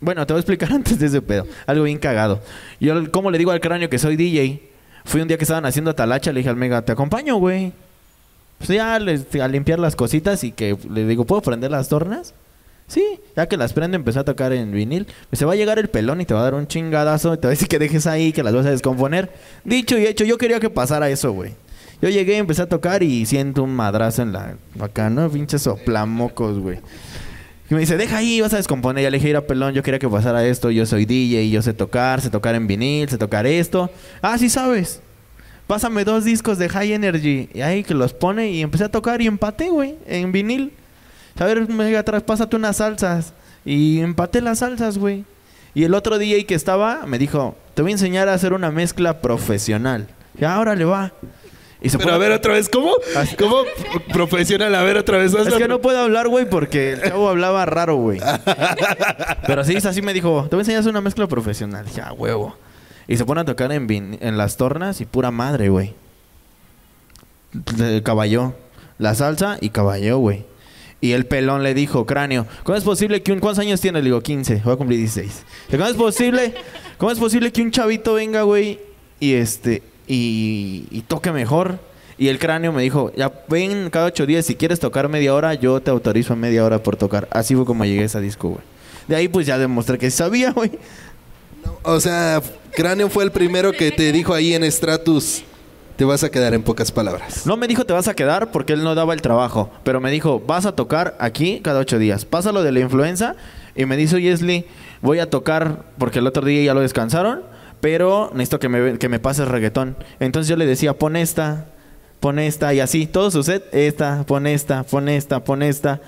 Bueno, te voy a explicar (laughs) antes de ese pedo. Algo bien cagado. Yo, ¿cómo le digo al cráneo que soy DJ? Fui un día que estaban haciendo talacha, le dije al Mega, te acompaño, güey. Pues ya a limpiar las cositas y que le digo, ¿puedo prender las tornas? Sí, ya que las prende, empezó a tocar en vinil. Se va a llegar el pelón y te va a dar un chingadazo y te va a decir que dejes ahí, que las vas a descomponer. Dicho y hecho, yo quería que pasara eso, güey. Yo llegué, empecé a tocar y siento un madrazo en la... Acá, ¿no? Pinches soplamocos, güey. Y me dice, deja ahí, vas a descomponer. Ya le dije, ir a pelón, yo quería que pasara esto. Yo soy DJ, yo sé tocar, sé tocar en vinil, sé tocar esto. Ah, sí sabes. Pásame dos discos de High Energy. Y ahí que los pone y empecé a tocar y empaté, güey, en vinil. A ver, mega atrás, pásate unas salsas. Y empaté las salsas, güey. Y el otro DJ que estaba me dijo, te voy a enseñar a hacer una mezcla profesional. Y ahora le va. Y se Pero pone- a ver otra vez, ¿cómo? ¿Cómo? Profesional, a ver otra vez. es que no puedo hablar, güey, porque el chavo hablaba raro, güey. (laughs) Pero sí, así me dijo, te voy a enseñar una mezcla profesional. Ya, huevo. Y se pone a tocar en, vin- en las tornas y pura madre, güey. Le- Caballó. La salsa y caballó, güey. Y el pelón le dijo, cráneo, ¿cómo es posible que un... ¿Cuántos años tiene? Le digo, 15. Voy a cumplir 16. ¿Cómo es posible? ¿Cómo es posible que un chavito venga, güey, y este... Y, y toque mejor? Y el cráneo me dijo, ya ven cada ocho días, si quieres tocar media hora, yo te autorizo media hora por tocar. Así fue como llegué a esa disco, güey. De ahí pues ya demostré que sabía, (laughs) güey. O sea, Cráneo fue el primero que te dijo ahí en Stratus, te vas a quedar en pocas palabras. No me dijo te vas a quedar porque él no daba el trabajo, pero me dijo vas a tocar aquí cada ocho días. Pasa lo de la influenza y me dice, oye, Leslie, voy a tocar porque el otro día ya lo descansaron, pero necesito que me, que me pases reggaetón. Entonces yo le decía, pon esta, pon esta y así, todo su set, esta, pon esta, pon esta, pon esta.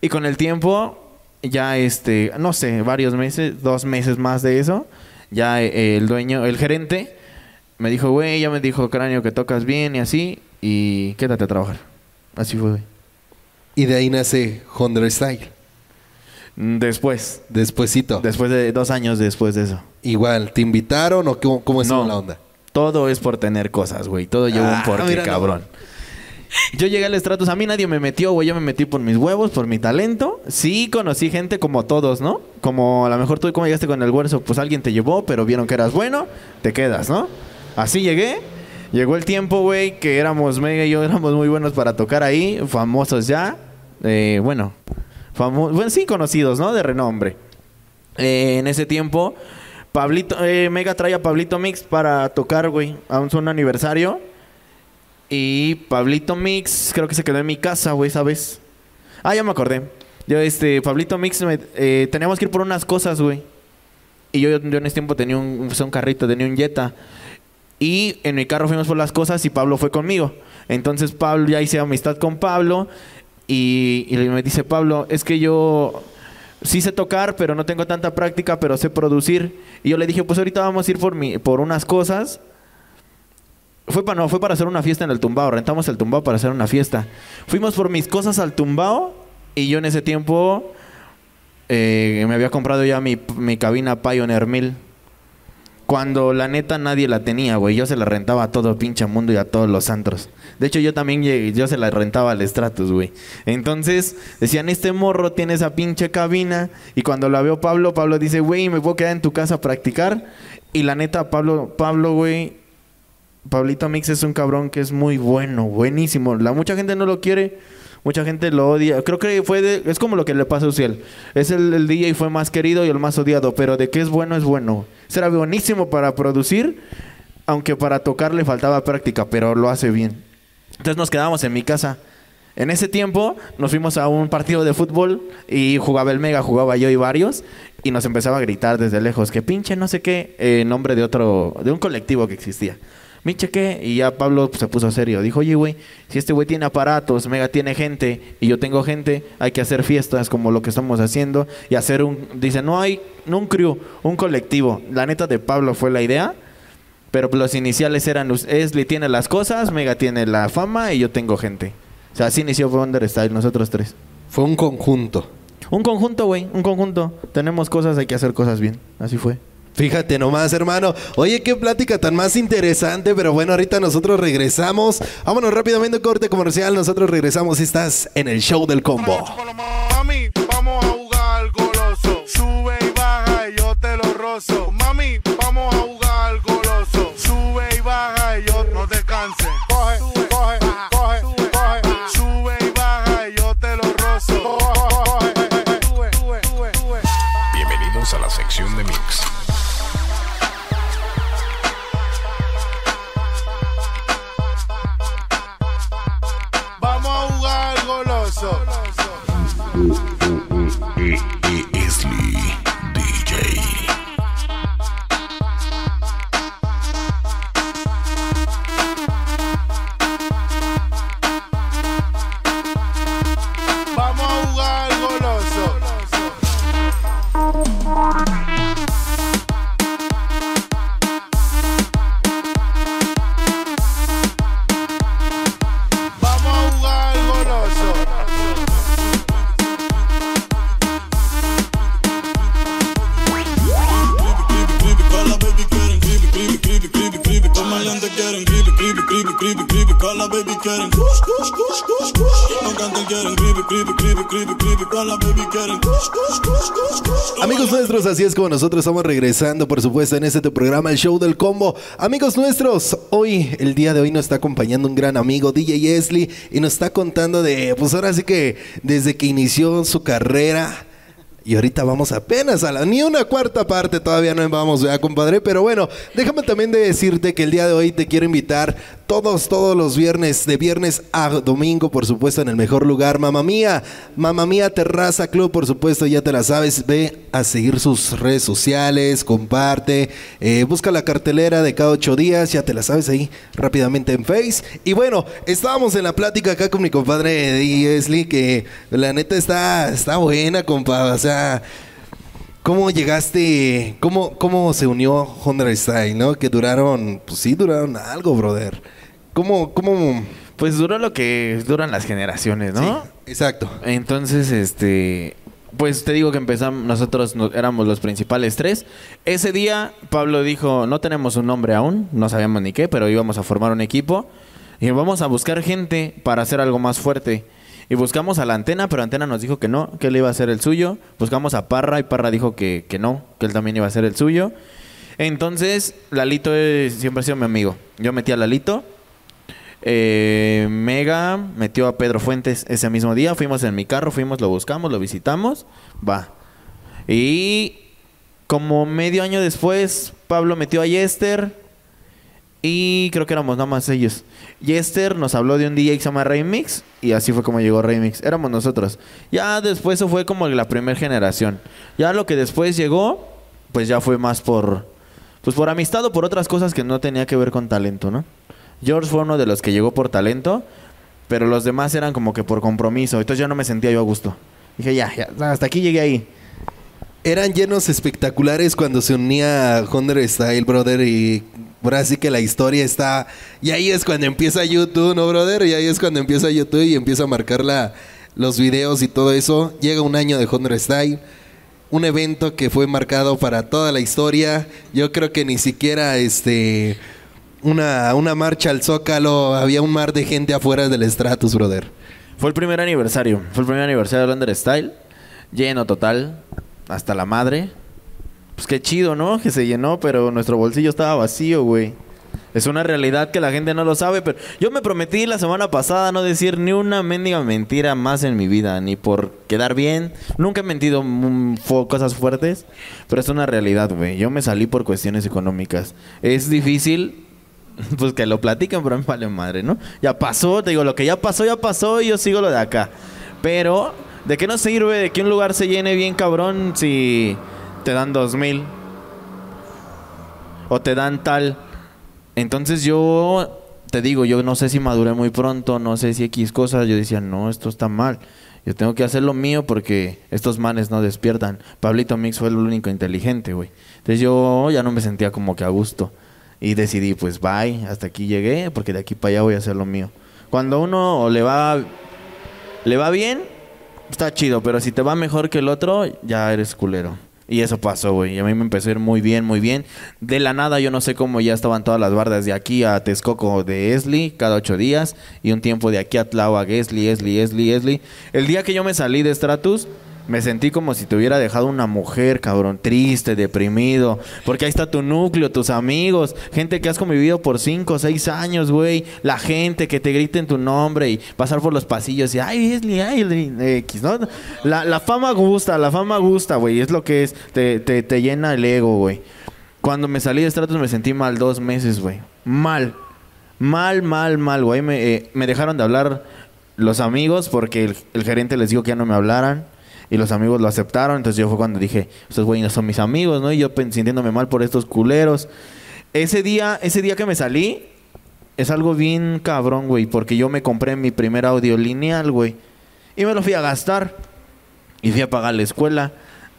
Y con el tiempo, ya este, no sé, varios meses, dos meses más de eso, ya eh, el dueño, el gerente, me dijo, güey, ya me dijo cráneo que tocas bien y así, y quédate a trabajar. Así fue. Y de ahí nace Hundred Style. Después, Despuésito. después de dos años después de eso. Igual, ¿te invitaron o cómo, cómo No. la onda? Todo es por tener cosas, güey. Todo lleva Ah, un porqué, mira, no. cabrón. Yo llegué al Stratus, a mí nadie me metió, güey. Yo me metí por mis huevos, por mi talento. Sí, conocí gente como todos, ¿no? Como a lo mejor tú, como llegaste con el huerzo, pues alguien te llevó, pero vieron que eras bueno, te quedas, ¿no? Así llegué. Llegó el tiempo, güey, que éramos Mega y yo éramos muy buenos para tocar ahí, famosos ya. Eh, bueno, famo- bueno, sí, conocidos, ¿no? De renombre. Eh, en ese tiempo, Pablito, eh, Mega trae a Pablito Mix para tocar, güey, a un, un aniversario. Y Pablito Mix, creo que se quedó en mi casa, güey, ¿sabes? Ah, ya me acordé. Yo, este, Pablito Mix, me- eh, teníamos que ir por unas cosas, güey. Y yo, en ese tiempo tenía un, un carrito, tenía un Jetta. Y en mi carro fuimos por las cosas y Pablo fue conmigo. Entonces Pablo, ya hice amistad con Pablo. Y, me dice Pablo, es que yo sí sé tocar, pero no tengo tanta práctica, pero sé producir. Y yo le dije, pues ahorita vamos a ir por, mi, por unas cosas. Fue para, no, fue para hacer una fiesta en el tumbao. Rentamos el tumbao para hacer una fiesta. Fuimos por mis cosas al tumbao. Y yo en ese tiempo eh, me había comprado ya mi, mi cabina Pioneer 1000. Cuando la neta nadie la tenía, güey. Yo se la rentaba a todo pinche mundo y a todos los antros. De hecho, yo también yo se la rentaba al Stratus, güey. Entonces, decían, este morro tiene esa pinche cabina. Y cuando la veo Pablo, Pablo dice, güey, me puedo quedar en tu casa a practicar. Y la neta, Pablo, Pablo, güey, Pablito Mix es un cabrón que es muy bueno, buenísimo. La mucha gente no lo quiere, mucha gente lo odia. Creo que fue de- es como lo que le pasa a Uciel. Es el, el DJ fue más querido y el más odiado, pero de que es bueno es bueno. Será buenísimo para producir, aunque para tocar le faltaba práctica, pero lo hace bien. Entonces nos quedamos en mi casa. En ese tiempo nos fuimos a un partido de fútbol y jugaba el Mega, jugaba yo y varios y nos empezaba a gritar desde lejos que pinche no sé qué, eh, nombre de otro, de un colectivo que existía. Pinche qué, y ya Pablo se puso serio. Dijo, oye güey, si este güey tiene aparatos, Mega tiene gente y yo tengo gente, hay que hacer fiestas como lo que estamos haciendo y hacer un, dice, no hay, no un crew, un colectivo. La neta de Pablo fue la idea. Pero los iniciales eran, Esli tiene las cosas, Mega tiene la fama y yo tengo gente. O sea, así inició Wonder Style, nosotros tres. Fue un conjunto. Un conjunto, güey, un conjunto. Tenemos cosas, hay que hacer cosas bien. Así fue. Fíjate nomás, hermano. Oye, qué plática tan más interesante, pero bueno, ahorita nosotros regresamos. Vámonos rápidamente corte comercial. Nosotros regresamos. Estás en el show del combo. Vamos a jugar goloso. Sube y baja y yo te lo. Nuestros, así es como nosotros estamos regresando, por supuesto, en este programa, el show del combo. Amigos nuestros, hoy, el día de hoy nos está acompañando un gran amigo, DJ Esli, y nos está contando de, pues ahora sí que desde que inició su carrera, y ahorita vamos apenas a la, ni una cuarta parte todavía no vamos, ya compadre, pero bueno, déjame también de decirte que el día de hoy te quiero invitar todos, todos los viernes, de viernes a domingo, por supuesto, en el mejor lugar, Mamá Mía, Mamá Mía Terraza Club, por supuesto, ya te la sabes, ve a seguir sus redes sociales, comparte, eh, busca la cartelera de cada ocho días, ya te la sabes ahí rápidamente en Face. Y bueno, estábamos en la plática acá con mi compadre Diesli, que la neta está, está buena, compa, o sea... ¿Cómo llegaste? ¿Cómo, cómo se unió Honda Style, no? Que duraron, pues sí, duraron algo, brother. ¿Cómo, cómo? Pues duró lo que duran las generaciones, ¿no? Sí, exacto. Entonces, este, pues te digo que empezamos, nosotros no- éramos los principales tres. Ese día Pablo dijo, no tenemos un nombre aún, no sabíamos ni qué, pero íbamos a formar un equipo y vamos a buscar gente para hacer algo más fuerte. Y buscamos a la antena, pero antena nos dijo que no, que él iba a hacer el suyo. Buscamos a Parra y Parra dijo que, que no, que él también iba a hacer el suyo. Entonces, Lalito siempre ha sido mi amigo. Yo metí a Lalito. Eh, Mega metió a Pedro Fuentes ese mismo día. Fuimos en mi carro, fuimos, lo buscamos, lo visitamos. Va. Y como medio año después, Pablo metió a Yester. Y creo que éramos nada más ellos. Yester nos habló de un DJ que se llama Remix. Y así fue como llegó Remix. Éramos nosotros. Ya después eso fue como la primera generación. Ya lo que después llegó, pues ya fue más por. Pues por amistad o por otras cosas que no tenía que ver con talento, ¿no? George fue uno de los que llegó por talento. Pero los demás eran como que por compromiso. Entonces ya no me sentía yo a gusto. Dije, ya, ya, hasta aquí llegué ahí. Eran llenos espectaculares cuando se unía Honda Style, brother, y ahora sí que la historia está... Y ahí es cuando empieza YouTube, ¿no, brother? Y ahí es cuando empieza YouTube y empieza a marcar la, los videos y todo eso. Llega un año de Honda Style. un evento que fue marcado para toda la historia. Yo creo que ni siquiera este una, una marcha al Zócalo, había un mar de gente afuera del Stratus, brother. Fue el primer aniversario. Fue el primer aniversario de Under Style. Lleno total. Hasta la madre. Pues qué chido, ¿no? Que se llenó, pero nuestro bolsillo estaba vacío, güey. Es una realidad que la gente no lo sabe, pero yo me prometí la semana pasada no decir ni una mendiga mentira más en mi vida, ni por quedar bien. Nunca he mentido cosas fuertes, pero es una realidad, güey. Yo me salí por cuestiones económicas. Es difícil, (laughs) pues que lo platiquen, pero me vale madre, ¿no? Ya pasó, te digo, lo que ya pasó, ya pasó y yo sigo lo de acá. Pero, ¿de qué nos sirve de que un lugar se llene bien cabrón si te dan dos mil? O te dan tal. Entonces yo te digo, yo no sé si maduré muy pronto, no sé si X cosas. Yo decía, no, esto está mal. Yo tengo que hacer lo mío porque estos manes no despiertan. Pablito Mix fue el único inteligente, güey. Entonces yo ya no me sentía como que a gusto. Y decidí, pues bye, hasta aquí llegué, porque de aquí para allá voy a hacer lo mío. Cuando uno le va, le va bien, está chido, pero si te va mejor que el otro, ya eres culero. Y eso pasó, güey. Y a mí me empezó a ir muy bien, muy bien. De la nada, yo no sé cómo ya estaban todas las bardas de aquí a Texcoco de Esli cada ocho días. Y un tiempo de aquí a Tláhuac, Esli, Esli, Esli, Esli. El día que yo me salí de Stratus, me sentí como si te hubiera dejado una mujer, cabrón, triste, deprimido. Porque ahí está tu núcleo, tus amigos, gente que has convivido por cinco o seis años, güey. La gente que te grita en tu nombre y pasar por los pasillos y, ay, Esli, ay, Esli", X, ¿no? La, la fama gusta, la fama gusta, güey. Es lo que es, te, te, te llena el ego, güey. Cuando me salí de Stratus me sentí mal dos meses, güey. Mal. Mal, mal, mal, güey. Me, eh, me dejaron de hablar los amigos porque el, el gerente les dijo que ya no me hablaran. Y los amigos lo aceptaron. Entonces yo fue cuando dije, estos güeyes no son mis amigos, ¿no? Y yo pen- sintiéndome mal por estos culeros. Ese día, ese día que me salí, es algo bien cabrón, güey. Porque yo me compré mi primer audio lineal, güey. Y me lo fui a gastar. Y fui a pagar la escuela.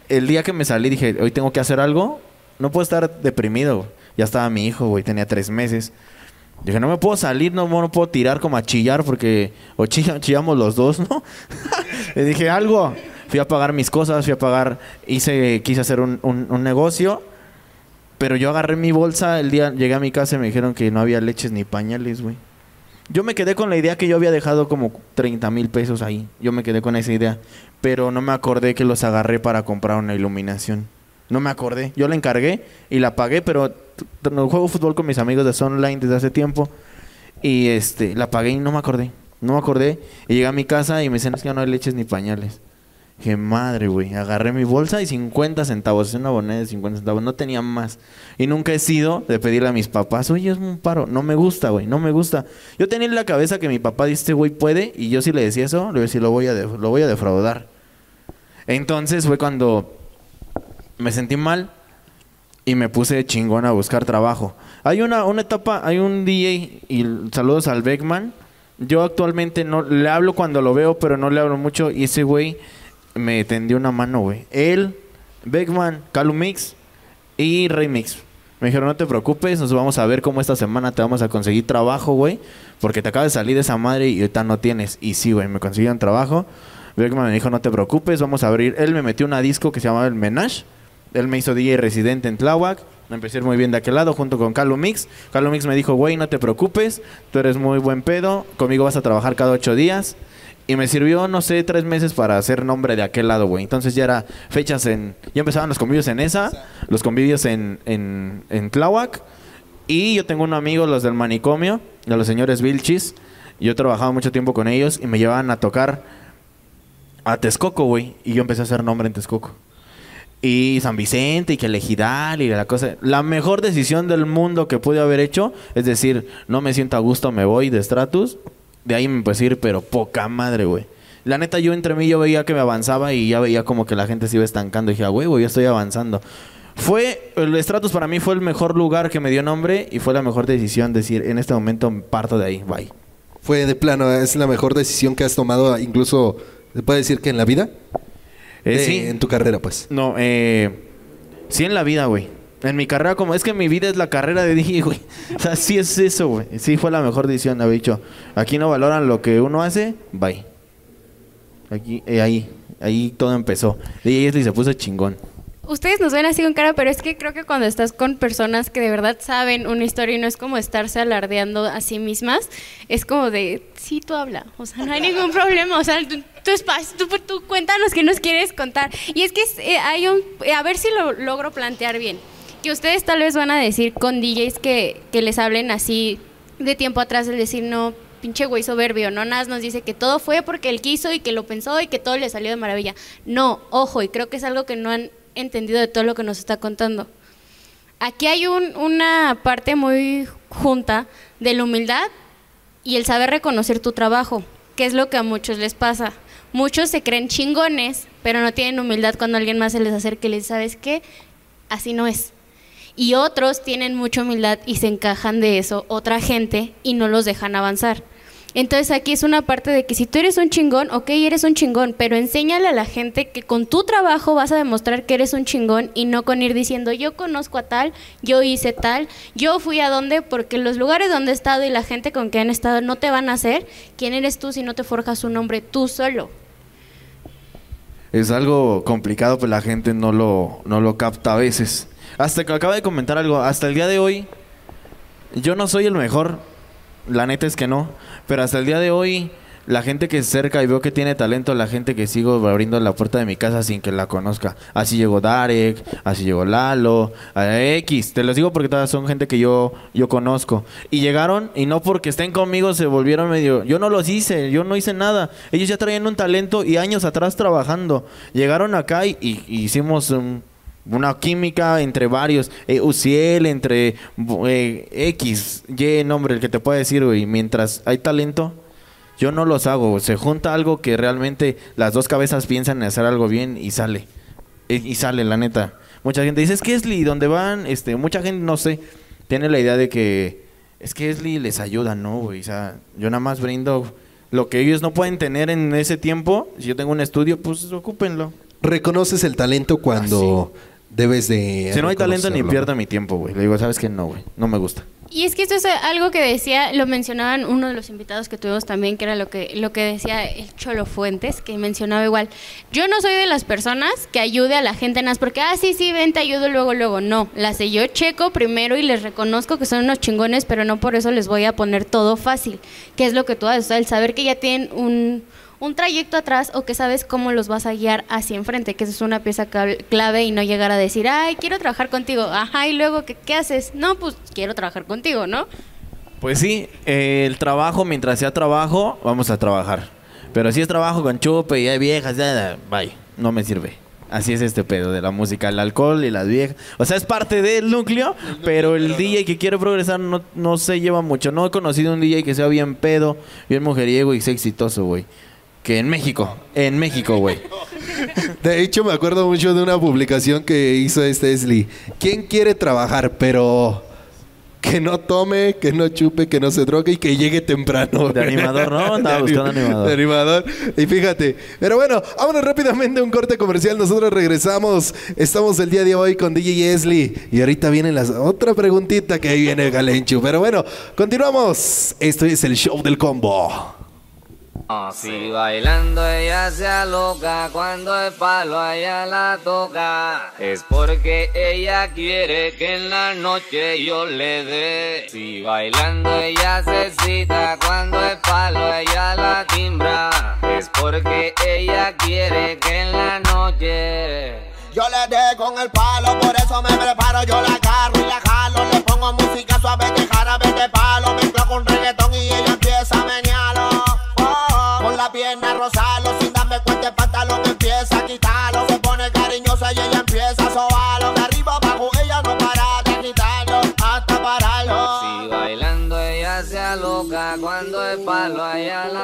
El día que me salí dije, hoy tengo que hacer algo. No puedo estar deprimido. Ya estaba mi hijo, güey. Tenía tres meses. Dije, no me puedo salir, no, no puedo tirar como a chillar porque... O chilla- chillamos los dos, ¿no? (laughs) Le dije, algo. Fui a pagar mis cosas, fui a pagar... Hice, quise hacer un, negocio. Pero yo agarré mi bolsa el día... Llegué a mi casa y me dijeron que no había leches ni pañales, güey. Yo me quedé con la idea que yo había dejado como 30 mil pesos ahí. Yo me quedé con esa idea. Pero no me acordé que los agarré para comprar una iluminación. No me acordé. Yo la encargué y la pagué, pero juego fútbol con mis amigos de Sunline desde hace tiempo. Y este, la pagué y no me acordé. No me acordé. Y llegué a mi casa y me dicen, es que no hay leches ni pañales. Dije, madre, güey. Agarré mi bolsa y 50 centavos. Es una moneda de 50 centavos. No tenía más. Y nunca he sido de pedirle a mis papás, oye, es un paro. No me gusta, güey. No me gusta. Yo tenía en la cabeza que mi papá dice, este güey puede. Y yo si le decía eso, le iba a decir, lo voy a, lo voy a defraudar. Entonces fue cuando me sentí mal y me puse chingón a buscar trabajo. Hay una, una etapa, hay un DJ y saludos al Beckman. Yo actualmente no le hablo cuando lo veo, pero no le hablo mucho. Y ese güey me tendió una mano, güey. Él, Beckman, Calumix y Remix. Me dijeron, no te preocupes, nos vamos a ver cómo esta semana te vamos a conseguir trabajo, güey. Porque te acabas de salir de esa madre y ahorita no tienes. Y sí, güey, me consiguieron trabajo. Beckman me dijo, no te preocupes, vamos a abrir. Él me metió una disco que se llamaba El Menage. Él me hizo DJ residente en Tláhuac. Me empecé muy bien de aquel lado junto con Carlo Mix. Carlo Mix me dijo, güey, no te preocupes, tú eres muy buen pedo, conmigo vas a trabajar cada ocho días. Y me sirvió, no sé, tres meses para hacer nombre de aquel lado, güey. Entonces ya era fechas en... Ya empezaban los convivios en esa, los convivios en, en, en Tláhuac. Y yo tengo un amigo, los del manicomio, de los señores Vilchis. Yo trabajaba mucho tiempo con ellos y me llevaban a tocar a Texcoco, güey. Y yo empecé a hacer nombre en Texcoco. Y San Vicente y que el Ejidal y la cosa. La mejor decisión del mundo que pude haber hecho es decir, no me siento a gusto, me voy de Stratus. De ahí me a ir, pero poca madre, güey. La neta, yo entre mí yo veía que me avanzaba y ya veía como que la gente se iba estancando. Y dije, ah, güey, güey, ya estoy avanzando. Fue, el Stratus para mí fue el mejor lugar que me dio nombre y fue la mejor decisión decir, en este momento parto de ahí, bye. Fue de plano, es la mejor decisión que has tomado, incluso, ¿se puede decir que en la vida? Eh, Eh, sí. En tu carrera, pues. No, eh, sí en la vida, güey. En mi carrera, como es que mi vida es la carrera de DJ, güey. (laughs) O sea, sí es eso, güey. Sí fue la mejor decisión, haber dicho. Aquí no valoran lo que uno hace, bye. Aquí, eh, ahí, ahí todo empezó. DJ Esli se puso chingón. Ustedes nos ven así con cara, pero es que creo que cuando estás con personas que de verdad saben una historia y no es como estarse alardeando a sí mismas, es como de, sí, tú habla, o sea, no hay ningún problema, o sea, tú, tú tú, tú cuéntanos qué nos quieres contar. Y es que eh, hay un, eh, a ver si lo logro plantear bien, que ustedes tal vez van a decir con DJs que, que les hablen así de tiempo atrás, el decir, no, pinche güey soberbio, no Nas nos dice que todo fue porque él quiso y que lo pensó y que todo le salió de maravilla. No, ojo, y creo que es algo que no han entendido de todo lo que nos está contando. Aquí hay un- una parte muy junta de la humildad y el saber reconocer tu trabajo, que es lo que a muchos les pasa. Muchos se creen chingones, pero no tienen humildad cuando alguien más se les acerca y les sabes qué, así no es. Y otros tienen mucha humildad y se encajan de eso otra gente y no los dejan avanzar. Entonces aquí es una parte de que si tú eres un chingón, ok, eres un chingón, pero enséñale a la gente que con tu trabajo vas a demostrar que eres un chingón y no con ir diciendo yo conozco a tal, yo hice tal, yo fui a donde, porque los lugares donde he estado y la gente con que han estado no te van a hacer quién eres tú si no te forjas un nombre tú solo. Es algo complicado, pues la gente no lo, no lo capta a veces. Hasta que acaba de comentar algo, hasta el día de hoy, yo no soy el mejor, la neta es que no, pero hasta el día de hoy, la gente que se acerca y veo que tiene talento, la gente que sigo abriendo la puerta de mi casa sin que la conozca. Así llegó Darek, así llegó Lalo, X, te los digo porque todas son gente que yo, yo conozco. Y llegaron y no porque estén conmigo se volvieron medio... Yo no los hice, yo no hice nada. Ellos ya traían un talento y años atrás trabajando. Llegaron acá y- y hicimos un- una química entre varios. Eh, Uciel, entre eh, X, Y, nombre, el que te pueda decir, güey. Mientras hay talento, yo no los hago. Se junta algo que realmente las dos cabezas piensan en hacer algo bien y sale. Y, y sale, la neta. Mucha gente dice, es que Esli, donde van, este, mucha gente, no sé, tiene la idea de que es que Esli les ayuda, ¿no, güey? O sea, yo nada más brindo lo que ellos no pueden tener en ese tiempo. Si yo tengo un estudio, pues ocúpenlo. Reconoces el talento cuando debes de. Si no hay talento, ni pierda mi tiempo, güey. Le digo, ¿sabes qué? No, güey. No me gusta. Y es que esto es algo que decía, lo mencionaban uno de los invitados que tuvimos también, que era lo que, lo que decía el Cholo Fuentes, que mencionaba igual. Yo no soy de las personas que ayude a la gente nada más porque, ah, sí, sí, ven, te ayudo luego, luego. No, las de yo checo primero y les reconozco que son unos chingones, pero no por eso les voy a poner todo fácil. Que es lo que tú haces, o sea, el saber que ya tienen un, un trayecto atrás o que sabes cómo los vas a guiar hacia enfrente, que eso es una pieza clave y no llegar a decir, ay, quiero trabajar contigo, ajá, y luego, ¿qué, qué haces? No, pues quiero trabajar contigo, ¿no? Pues sí, eh, el trabajo, mientras sea trabajo, vamos a trabajar. Pero si es trabajo con chupe y hay viejas, ya, ya, bye, no me sirve. Así es este pedo de la música, el alcohol y las viejas. O sea, es parte del núcleo, pero el DJ que quiere progresar no, no se lleva mucho. No he conocido un DJ que sea bien pedo, bien mujeriego y sea exitoso, güey. Que en México, en México, güey. (laughs) De hecho, me acuerdo mucho de una publicación que hizo este Esli. ¿Quién quiere trabajar, pero que no tome, que no chupe, que no se drogue y que llegue temprano? De animador, ¿no? (laughs) Andaba De buscando anim- animador. De animador. Y fíjate. Pero bueno, vámonos rápidamente a un corte comercial. Nosotros regresamos. Estamos el día de hoy con DJ Esli. Y ahorita viene la otra preguntita que ahí viene Galenchu. Pero bueno, continuamos. Esto es el show del combo. Si bailando ella se aloca, cuando el palo a ella la toca, es porque ella quiere que en la noche yo le dé. Si bailando ella se cita, cuando el palo a ella la timbra, es porque ella quiere que en la noche. Yo le dé con el palo, por eso me preparo, yo la agarro y la cuando el palo a ella la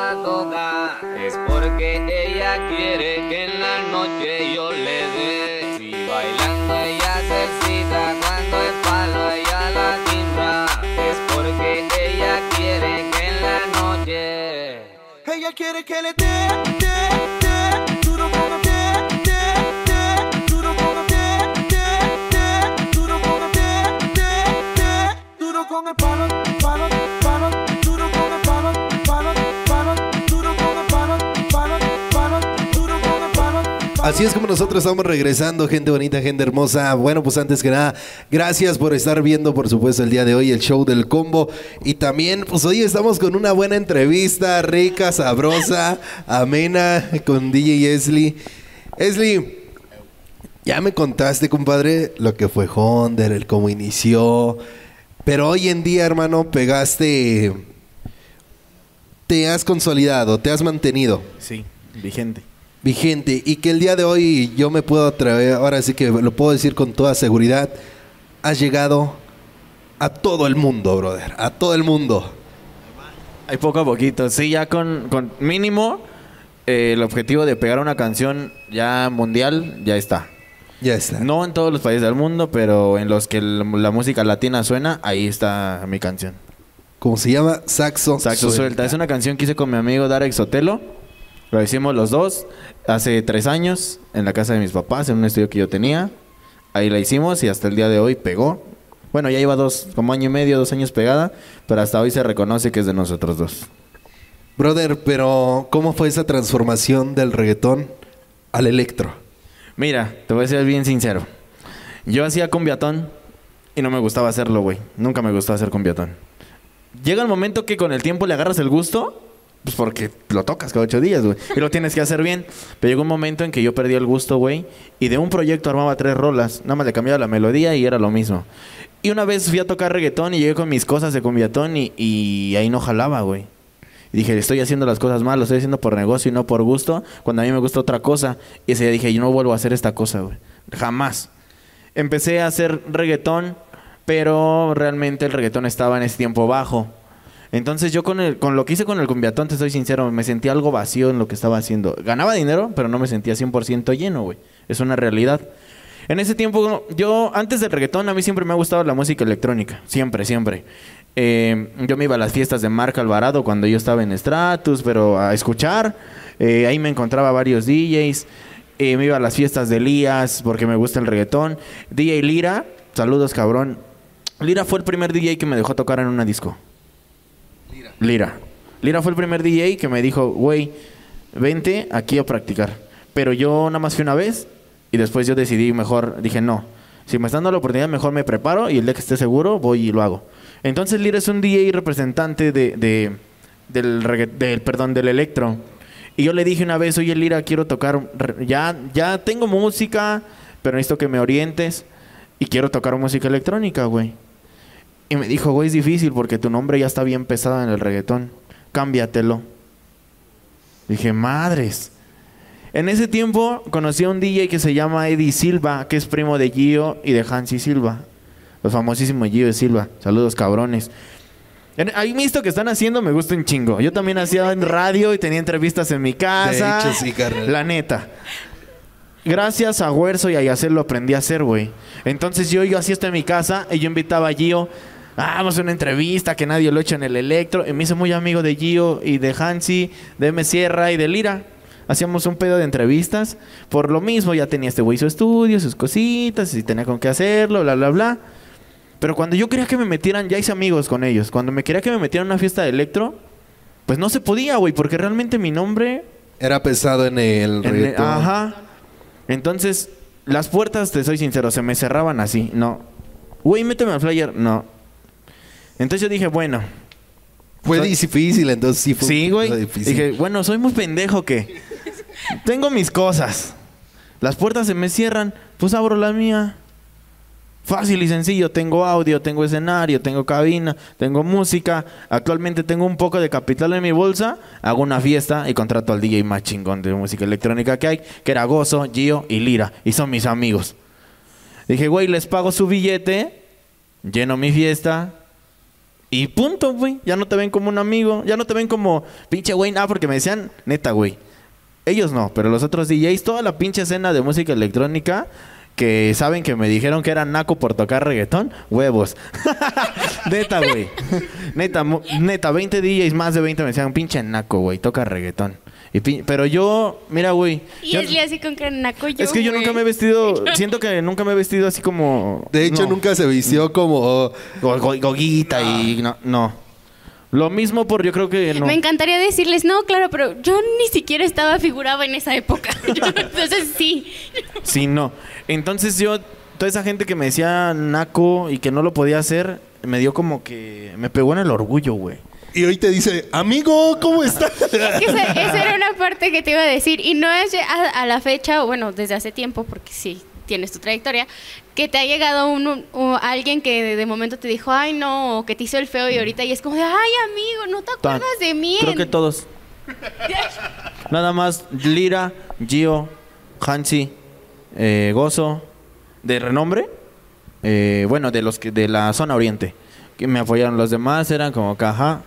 Así es como nosotros estamos regresando, gente bonita, gente hermosa. Bueno, pues antes que nada, gracias por estar viendo, por supuesto, el día de hoy el show del combo. Y también, pues hoy estamos con una buena entrevista, rica, sabrosa, (laughs) amena, con DJ Esli. Esli, ya me contaste, compadre, lo que fue Honder, el cómo inició. Pero hoy en día, hermano, pegaste. Te has consolidado, te has mantenido Sí, vigente. Vigente y que el día de hoy yo me puedo atrever, ahora sí que lo puedo decir con toda seguridad, has llegado a todo el mundo, brother, a todo el mundo. Hay poco a poquito. Sí, ya con, con mínimo eh, el objetivo de pegar una canción ya mundial ya está. Ya está. No en todos los países del mundo, pero en los que la música latina suena, ahí está mi canción. Como se llama Saxo, Saxo suelta. Es una canción que hice con mi amigo Darek Sotelo. Lo hicimos los dos hace tres años en la casa de mis papás, en un estudio que yo tenía. Ahí la hicimos y hasta el día de hoy pegó. Bueno, ya lleva dos, como año y medio, dos años pegada, pero hasta hoy se reconoce que es de nosotros dos. Brother, pero ¿cómo fue esa transformación del reggaetón al electro? Mira, te voy a ser bien sincero. Yo hacía cumbiatón y no me gustaba hacerlo, güey. Nunca me gustó hacer cumbiatón. Llega el momento que con el tiempo le agarras el gusto, pues porque lo tocas cada ocho días, güey. Y lo tienes que hacer bien. Pero llegó un momento en que yo perdí el gusto, güey. Y de un proyecto armaba tres rolas. Nada más le cambiaba la melodía y era lo mismo. Y una vez fui a tocar reggaetón y llegué con mis cosas de cumbiatón y, y ahí no jalaba, güey. Y dije, estoy haciendo las cosas mal, lo estoy haciendo por negocio y no por gusto, cuando a mí me gusta otra cosa. Y ese día dije, yo no vuelvo a hacer esta cosa, güey. Jamás. Empecé a hacer reggaetón, pero realmente el reggaetón estaba en ese tiempo bajo. Entonces yo con, el, con lo que hice con el cumbiatón, te soy sincero, me sentía algo vacío en lo que estaba haciendo. Ganaba dinero, pero no me sentía 100% lleno, güey. Es una realidad. En ese tiempo, yo antes del reggaetón, a mí siempre me ha gustado la música electrónica. Siempre, siempre. Eh, yo me iba a las fiestas de Marca Alvarado cuando yo estaba en Stratus, pero a escuchar. Eh, ahí me encontraba varios DJs. Eh, me iba a las fiestas de Elías porque me gusta el reggaetón. DJ Lira, saludos cabrón. Lira fue el primer DJ que me dejó tocar en una disco. Lira. Lira fue el primer DJ que me dijo, güey, vente aquí a practicar. Pero yo nada más fui una vez y después yo decidí mejor, dije, no, si me están dando la oportunidad, mejor me preparo y el día que esté seguro, voy y lo hago. Entonces Lira es un DJ representante de, de- del, del, perdón, del electro. Y yo le dije una vez, oye Lira, quiero tocar, ya, ya tengo música, pero necesito que me orientes y quiero tocar música electrónica, güey. Y me dijo, güey, es difícil porque tu nombre ya está bien pesado en el reggaetón. Cámbiatelo. Dije, madres. En ese tiempo conocí a un DJ que se llama Eddie Silva, que es primo de Gio y de Hansi Silva. Los famosísimos Gio y Silva. Saludos, cabrones. Ahí visto que están haciendo, me gusta un chingo. Yo también hacía en radio y tenía entrevistas en mi casa. hecho, sí, carnal. La neta. Gracias a Huerzo y a Yacer lo aprendí a hacer, güey. Entonces yo, yo hacía esto en mi casa y yo invitaba a Gio. "Ah, vamos a una entrevista que nadie lo ha hecho en el electro. Y me hice muy amigo de Gio y de Hansi, de M. Sierra y de Lira. Hacíamos un pedo de entrevistas. Por lo mismo, ya tenía este güey su estudio, sus cositas, y tenía con qué hacerlo, bla, bla, bla. Pero cuando yo quería que me metieran, ya hice amigos con ellos. Cuando me quería que me metieran a una fiesta de electro, pues no se podía, güey, porque realmente mi nombre Era pesado en el en el- ajá. Entonces, las puertas, te soy sincero, se me cerraban así. No. Güey, méteme al flyer. No. Entonces yo dije, bueno. Fue soy- difícil, entonces sí fue Sí, güey. difícil. Dije, bueno, soy muy pendejo que tengo mis cosas. Las puertas se me cierran, pues abro la mía. Fácil y sencillo, tengo audio, tengo escenario, tengo cabina, tengo música. Actualmente tengo un poco de capital en mi bolsa, hago una fiesta y contrato al DJ más chingón de música electrónica que hay, que era Gozo, Gio y Lira, y son mis amigos. Dije, güey, les pago su billete, lleno mi fiesta, y punto, güey. Ya no te ven como un amigo. Ya no te ven como pinche güey. Ah, porque me decían, neta, güey. Ellos no, pero los otros DJs, toda la pinche escena de música electrónica que saben que me dijeron que era naco por tocar reggaetón, huevos. (laughs) neta, güey. Neta, neta, 20 DJs, más de 20 me decían, pinche naco, güey, toca reggaetón. Y pero yo, mira, güey. Y yo- Esli así con canaco yo, es que yo güey. nunca me he vestido, (laughs) siento que nunca me he vestido así como... De hecho, no. nunca se vistió como... Go- go- goguita y no, no. Lo mismo por yo creo que no. Me encantaría decirles, no, claro, pero yo ni siquiera estaba figurado en esa época. (laughs) Entonces sí. Sí, no. Entonces yo, toda esa gente que me decía naco y que no lo podía hacer, me dio como que me pegó en el orgullo, güey. Y hoy te dice, amigo, ¿cómo estás? Es (laughs) que esa, esa era una parte que te iba a decir. Y no es a, a la fecha, o bueno, desde hace tiempo, porque sí tienes tu trayectoria, que te ha llegado un, un- o alguien que de, de momento te dijo, ay no, o que te hizo el feo y ahorita y es como de, ay amigo, no te acuerdas de mí. Creo que todos. (laughs) Nada más Lira, Gio, Hansi, eh, Gozo, de renombre. eh, bueno, de los que de la zona oriente. Que me apoyaron. Los demás eran como caja.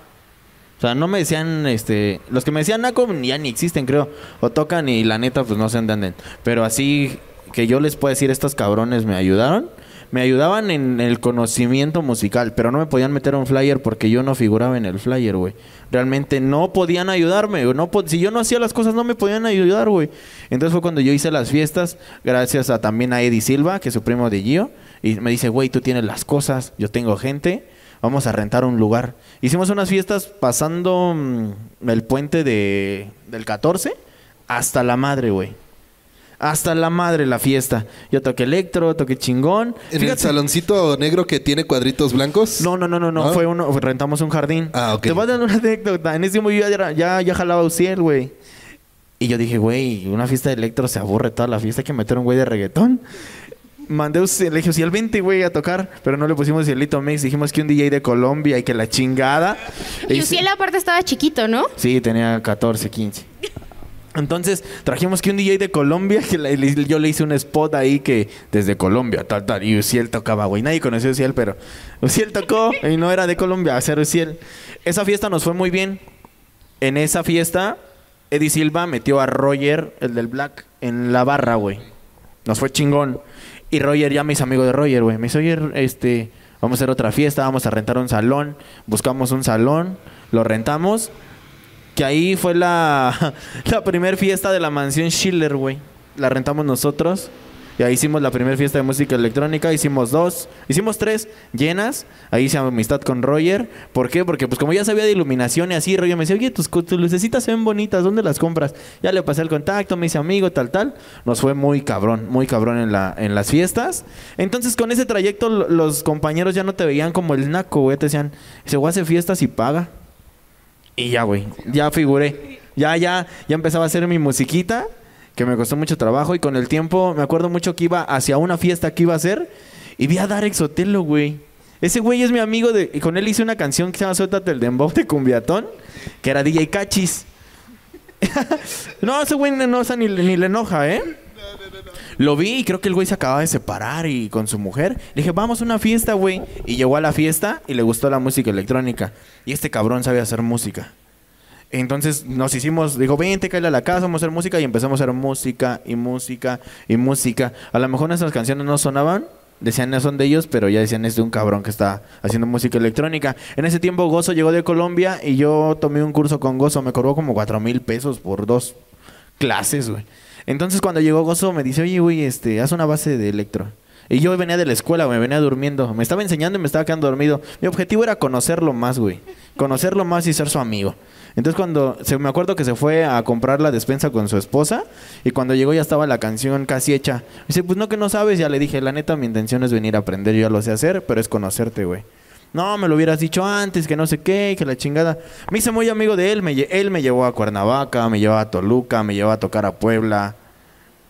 O sea, no me decían, este, los que me decían Naco ya ni existen, creo. O tocan y la neta, pues no se entienden. Pero así que yo les puedo decir, estos cabrones me ayudaron. Me ayudaban en el conocimiento musical, pero no me podían meter un flyer porque yo no figuraba en el flyer, güey. Realmente no podían ayudarme. No si yo no hacía las cosas, no me podían ayudar, güey. Entonces fue cuando yo hice las fiestas, gracias a también a Eddie Silva, que es su primo de Gio. Y me dice, güey, tú tienes las cosas, yo tengo gente, vamos a rentar un lugar. Hicimos unas fiestas pasando mm, el puente de, del 14 hasta la madre, güey. Hasta la madre la fiesta. Yo toqué electro, toqué chingón. ¿En el saloncito negro que tiene cuadritos blancos? no, no, no, no, no. Fue uno, rentamos un jardín. Ah, ok. Te voy a dar una anécdota. En ese tiempo yo ya, ya, ya jalaba Uciel, güey. Y yo dije, güey, una fiesta de electro se aburre toda la fiesta. Hay que meter un güey de reggaetón. Uciel, le dije, Uciel, vente, güey, a tocar. Pero no le pusimos Cielito Mix. Dijimos que un DJ de Colombia y que la chingada. Y Uciel aparte estaba chiquito, ¿no? Sí, tenía 14, 15. Entonces trajimos que un DJ de Colombia, que le- yo le hice un spot ahí que desde Colombia, tal, tal, y Uciel tocaba, güey. Nadie conoció a Uciel, pero Uciel tocó y no era de Colombia, a ser Uciel. Esa fiesta nos fue muy bien. En esa fiesta, Eddie Silva metió a Roger, el del Black, en la barra, güey. Nos fue chingón. Y Roger ya me hizo amigo de Roger, güey. Me dice, oye, este, vamos a hacer otra fiesta, vamos a rentar un salón. Buscamos un salón, lo rentamos. Que ahí fue la, (laughs) la primer fiesta de la mansión Schiller, güey. La rentamos nosotros. Y ahí hicimos la primera fiesta de música electrónica. Hicimos dos, hicimos tres llenas. Ahí hice amistad con Roger. ¿Por qué? Porque pues como ya sabía de iluminación y así, Roger me decía, oye, tus, tus lucecitas se ven bonitas, ¿dónde las compras? Ya le pasé el contacto, me hice amigo, tal, tal. Nos fue muy cabrón, muy cabrón en, la, en las fiestas. Entonces con ese trayecto lo- los compañeros ya no te veían como el naco, güey. Te decían, ese güey hace fiestas y paga. Y ya, güey, ya figuré. Ya, ya, ya empezaba a hacer mi musiquita, que me costó mucho trabajo. Y con el tiempo, me acuerdo mucho que iba hacia una fiesta que iba a hacer. Y vi a Darek Sotelo, güey. Ese güey es mi amigo de... Y con él hice una canción que se llama Suéltate el Dembow de Cumbiatón, que era DJ Cachis. (laughs) no, ese güey no, o ni, ni le enoja, ¿eh? Lo vi y creo que el güey se acababa de separar y con su mujer. Le dije, vamos a una fiesta, güey. Y llegó a la fiesta y le gustó la música electrónica. Y este cabrón sabe hacer música. Entonces nos hicimos, dijo, vente, cállate a la casa, vamos a hacer música. Y empezamos a hacer música y música y música. A lo mejor nuestras canciones no sonaban, decían no son de ellos, pero ya decían es de un cabrón que está haciendo música electrónica. En ese tiempo Gozo llegó de Colombia y yo tomé un curso con Gozo. Me cobró como cuatro mil pesos por dos clases, güey. Entonces cuando llegó Gozo me dice, oye, güey, este, haz una base de electro. Y yo venía de la escuela, me venía durmiendo. Me estaba enseñando y me estaba quedando dormido. Mi objetivo era conocerlo más, güey. Conocerlo más y ser su amigo. Entonces cuando, se, me acuerdo que se fue a comprar la despensa con su esposa y cuando llegó ya estaba la canción casi hecha. Dice, pues no que no sabes. Ya le dije, la neta, mi intención es venir a aprender, yo ya lo sé hacer, pero es conocerte, güey. No, me lo hubieras dicho antes, que no sé qué, que la chingada. Me hice muy amigo de él. Me, él me llevó a Cuernavaca, me llevó a Toluca, me llevó a tocar a Puebla,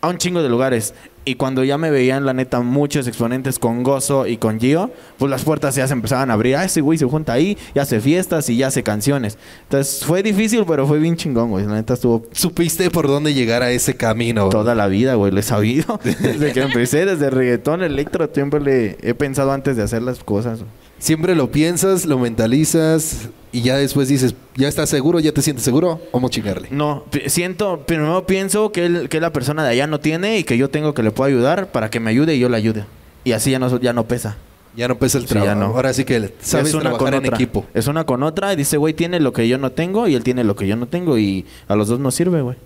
a un chingo de lugares. Y cuando ya me veían, la neta, muchos exponentes con Gozo y con Gio, pues las puertas ya se empezaban a abrir. Ah, ese güey se junta ahí, y hace fiestas y ya hace canciones. Entonces fue difícil, pero fue bien chingón, güey. La neta estuvo ¿Supiste por dónde llegar a ese camino? toda la vida, güey. Lo he sabido. (laughs) Desde que empecé, desde reggaetón, electro, siempre le he pensado antes de hacer las cosas. güey. Siempre lo piensas, lo mentalizas y ya después dices, ¿ya estás seguro? ¿Ya te sientes seguro? Vamos a chingarle. No, siento, primero pienso que, él, que la persona de allá no tiene y que yo tengo que le puedo ayudar para que me ayude y yo le ayude. Y así ya no, ya no pesa. Ya no pesa el trabajo. ya no. Ahora sí que sabes es una trabajar con en otra. equipo. Es una con otra y dice, güey, tiene lo que yo no tengo y él tiene lo que yo no tengo y a los dos nos sirve, güey.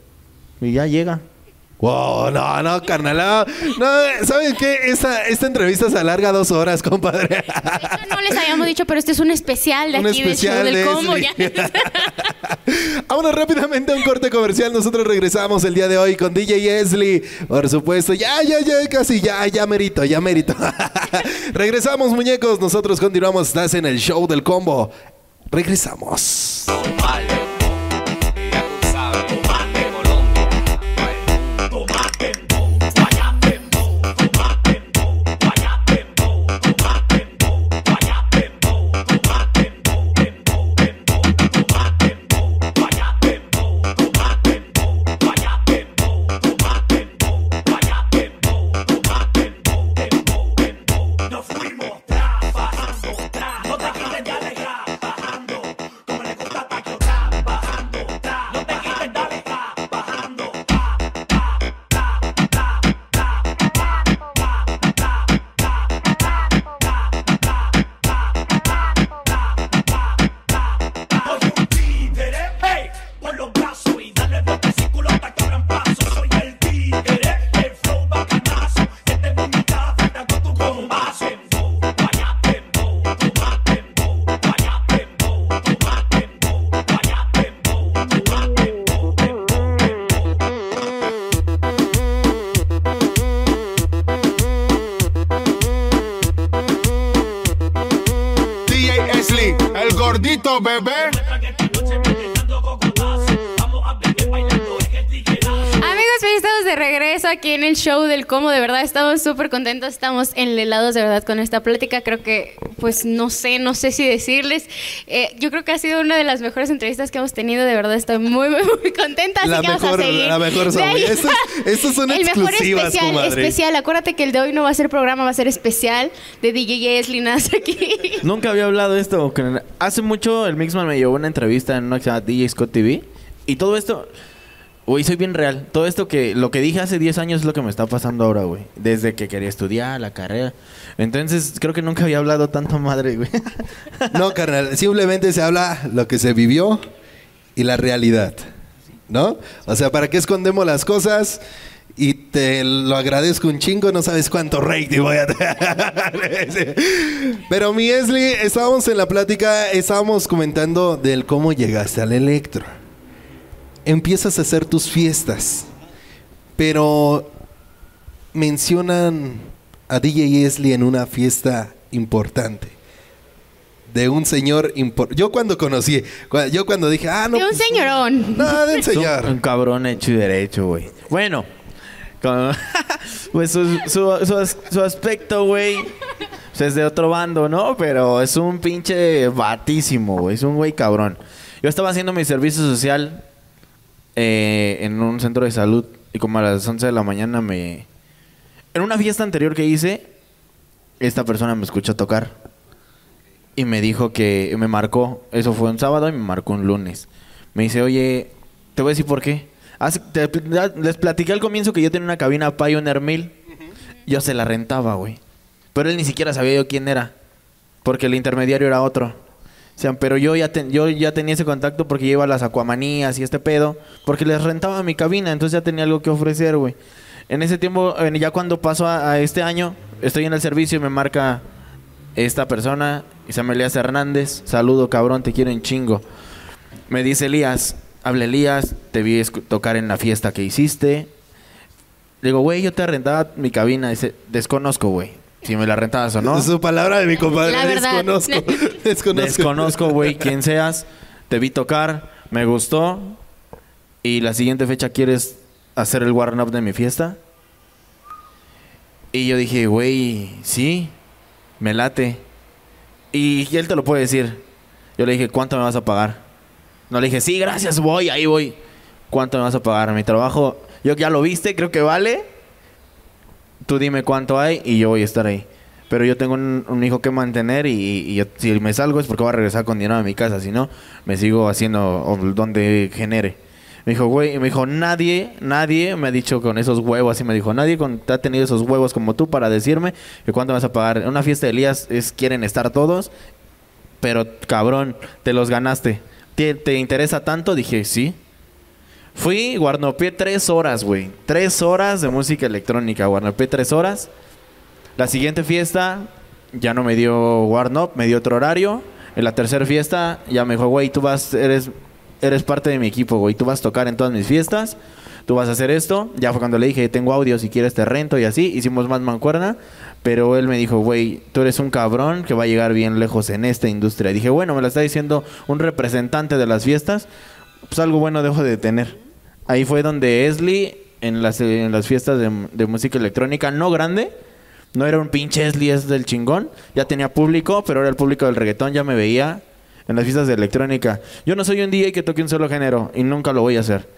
Y ya llega. Wow, no, no, carnal. No, ¿saben qué? Esta, esta entrevista se alarga dos horas, compadre. (laughs) No les habíamos dicho, pero este es un especial de Un aquí especial del de show del combo. Ya. (laughs) Vámonos rápidamente a un corte comercial. Nosotros regresamos el día de hoy con DJ Esli. Por supuesto, ya, ya, ya, casi, ya, ya merito, ya merito. (laughs) regresamos, muñecos. Nosotros continuamos. Estás en el show del combo. Regresamos. Nos show del Como. De verdad, estamos súper contentos, estamos enlelados de verdad con esta plática. Creo que, pues no sé, no sé si decirles. Eh, yo creo que ha sido una de las mejores entrevistas que hemos tenido. De verdad, estoy muy, muy, muy contenta. Así La que vamos mejor- a seguir. la mejor. Estos- (laughs) estos son El mejor especial, comadre. especial. Acuérdate que el de hoy no va a ser programa, va a ser especial de DJ Esli Nas aquí. (laughs) Nunca había hablado de esto. Hace mucho el Mixman me llevó una entrevista en una que se llama DJ Scott TV. Y todo esto, güey, soy bien real. Todo esto que lo que dije hace 10 años es lo que me está pasando ahora, güey. Desde que quería estudiar la carrera. Entonces, creo que nunca había hablado tanto madre, güey. (laughs) No, carnal, simplemente se habla lo que se vivió y la realidad. ¿No? O sea, ¿para qué escondemos las cosas? Y te lo agradezco un chingo, no sabes cuánto rating voy a tener. (laughs) Pero mi Esli, estábamos en la plática, estábamos comentando del cómo llegaste al electro. Empiezas a hacer tus fiestas, pero mencionan a DJ Esli en una fiesta importante de un señor impor- Yo cuando conocí, yo cuando dije, ah, no. De un pues, señorón. No, de un Un, señor. un cabrón hecho y derecho, güey. Bueno, con- (laughs) pues su, su- su su aspecto, güey, pues es de otro bando, ¿no? Pero es un pinche batísimo, güey. Es un güey cabrón. Yo estaba haciendo mi servicio social eh, en un centro de salud y como a las 11 de la mañana me... En una fiesta anterior que hice, esta persona me escuchó tocar y me dijo que me marcó, eso fue un sábado y me marcó un lunes. Me dice, oye, te voy a decir por qué. Hace- te- les platiqué al comienzo que yo tenía una cabina Pioneer 1000. Yo se la rentaba, güey. Pero él ni siquiera sabía yo quién era. Porque el intermediario era otro. O sea, pero yo ya, yo ya tenía ese contacto porque yo iba a las acuamanías y este pedo. Porque les rentaba mi cabina, entonces ya tenía algo que ofrecer, güey. En ese tiempo, ya cuando pasó a, este año, estoy en el servicio y me marca esta persona, Isabel Elías Hernández. Saludo, cabrón, te quiero en chingo. Me dice Elías, habla Elías, te vi tocar en la fiesta que hiciste. Le digo, güey, yo te rentaba mi cabina. Dice, desconozco, güey. Si me la rentabas o no. Su palabra de mi compadre. La verdad. Desconozco. (laughs) Desconozco. Desconozco, güey, quién seas. Te vi tocar, me gustó. Y la siguiente fecha quieres hacer el warm up de mi fiesta. Y yo dije, güey, sí, me late. Y él te lo puede decir. Yo le dije, ¿cuánto me vas a pagar? No le dije, sí, gracias, voy, ahí voy. ¿Cuánto me vas a pagar? Mi trabajo, yo ya lo viste, creo que vale. Tú dime cuánto hay y yo voy a estar ahí. Pero yo tengo un, hijo que mantener y, si me salgo es porque voy a regresar con dinero a mi casa. Si no, me sigo haciendo donde genere. Me dijo, güey, me dijo, nadie, nadie me ha dicho con esos huevos, así me dijo, nadie con, ha tenido esos huevos como tú para decirme que cuánto vas a pagar. En una fiesta de Elías es, quieren estar todos, pero cabrón, te los ganaste. ¿Te, te interesa tanto? Dije, sí. Fui, guarnopié tres horas, güey. Tres horas de música electrónica. Guarnopié tres horas. La siguiente fiesta ya no me dio Warnop, me dio otro horario. En la tercera fiesta ya me dijo, güey, tú vas, eres, eres parte de mi equipo, güey. Tú vas a tocar en todas mis fiestas. Tú vas a hacer esto. Ya fue cuando le dije, tengo audio, si quieres te rento y así. Hicimos más mancuerna. Pero él me dijo, güey, tú eres un cabrón que va a llegar bien lejos en esta industria. dije, bueno, me lo está diciendo un representante de las fiestas. Pues algo bueno dejo de tener. Ahí fue donde Esli, en las, en las fiestas de, música electrónica, no grande, no era un pinche Esli, es del chingón. Ya tenía público, pero era el público del reggaetón, ya me veía en las fiestas de electrónica. Yo no soy un DJ que toque un solo género y nunca lo voy a hacer.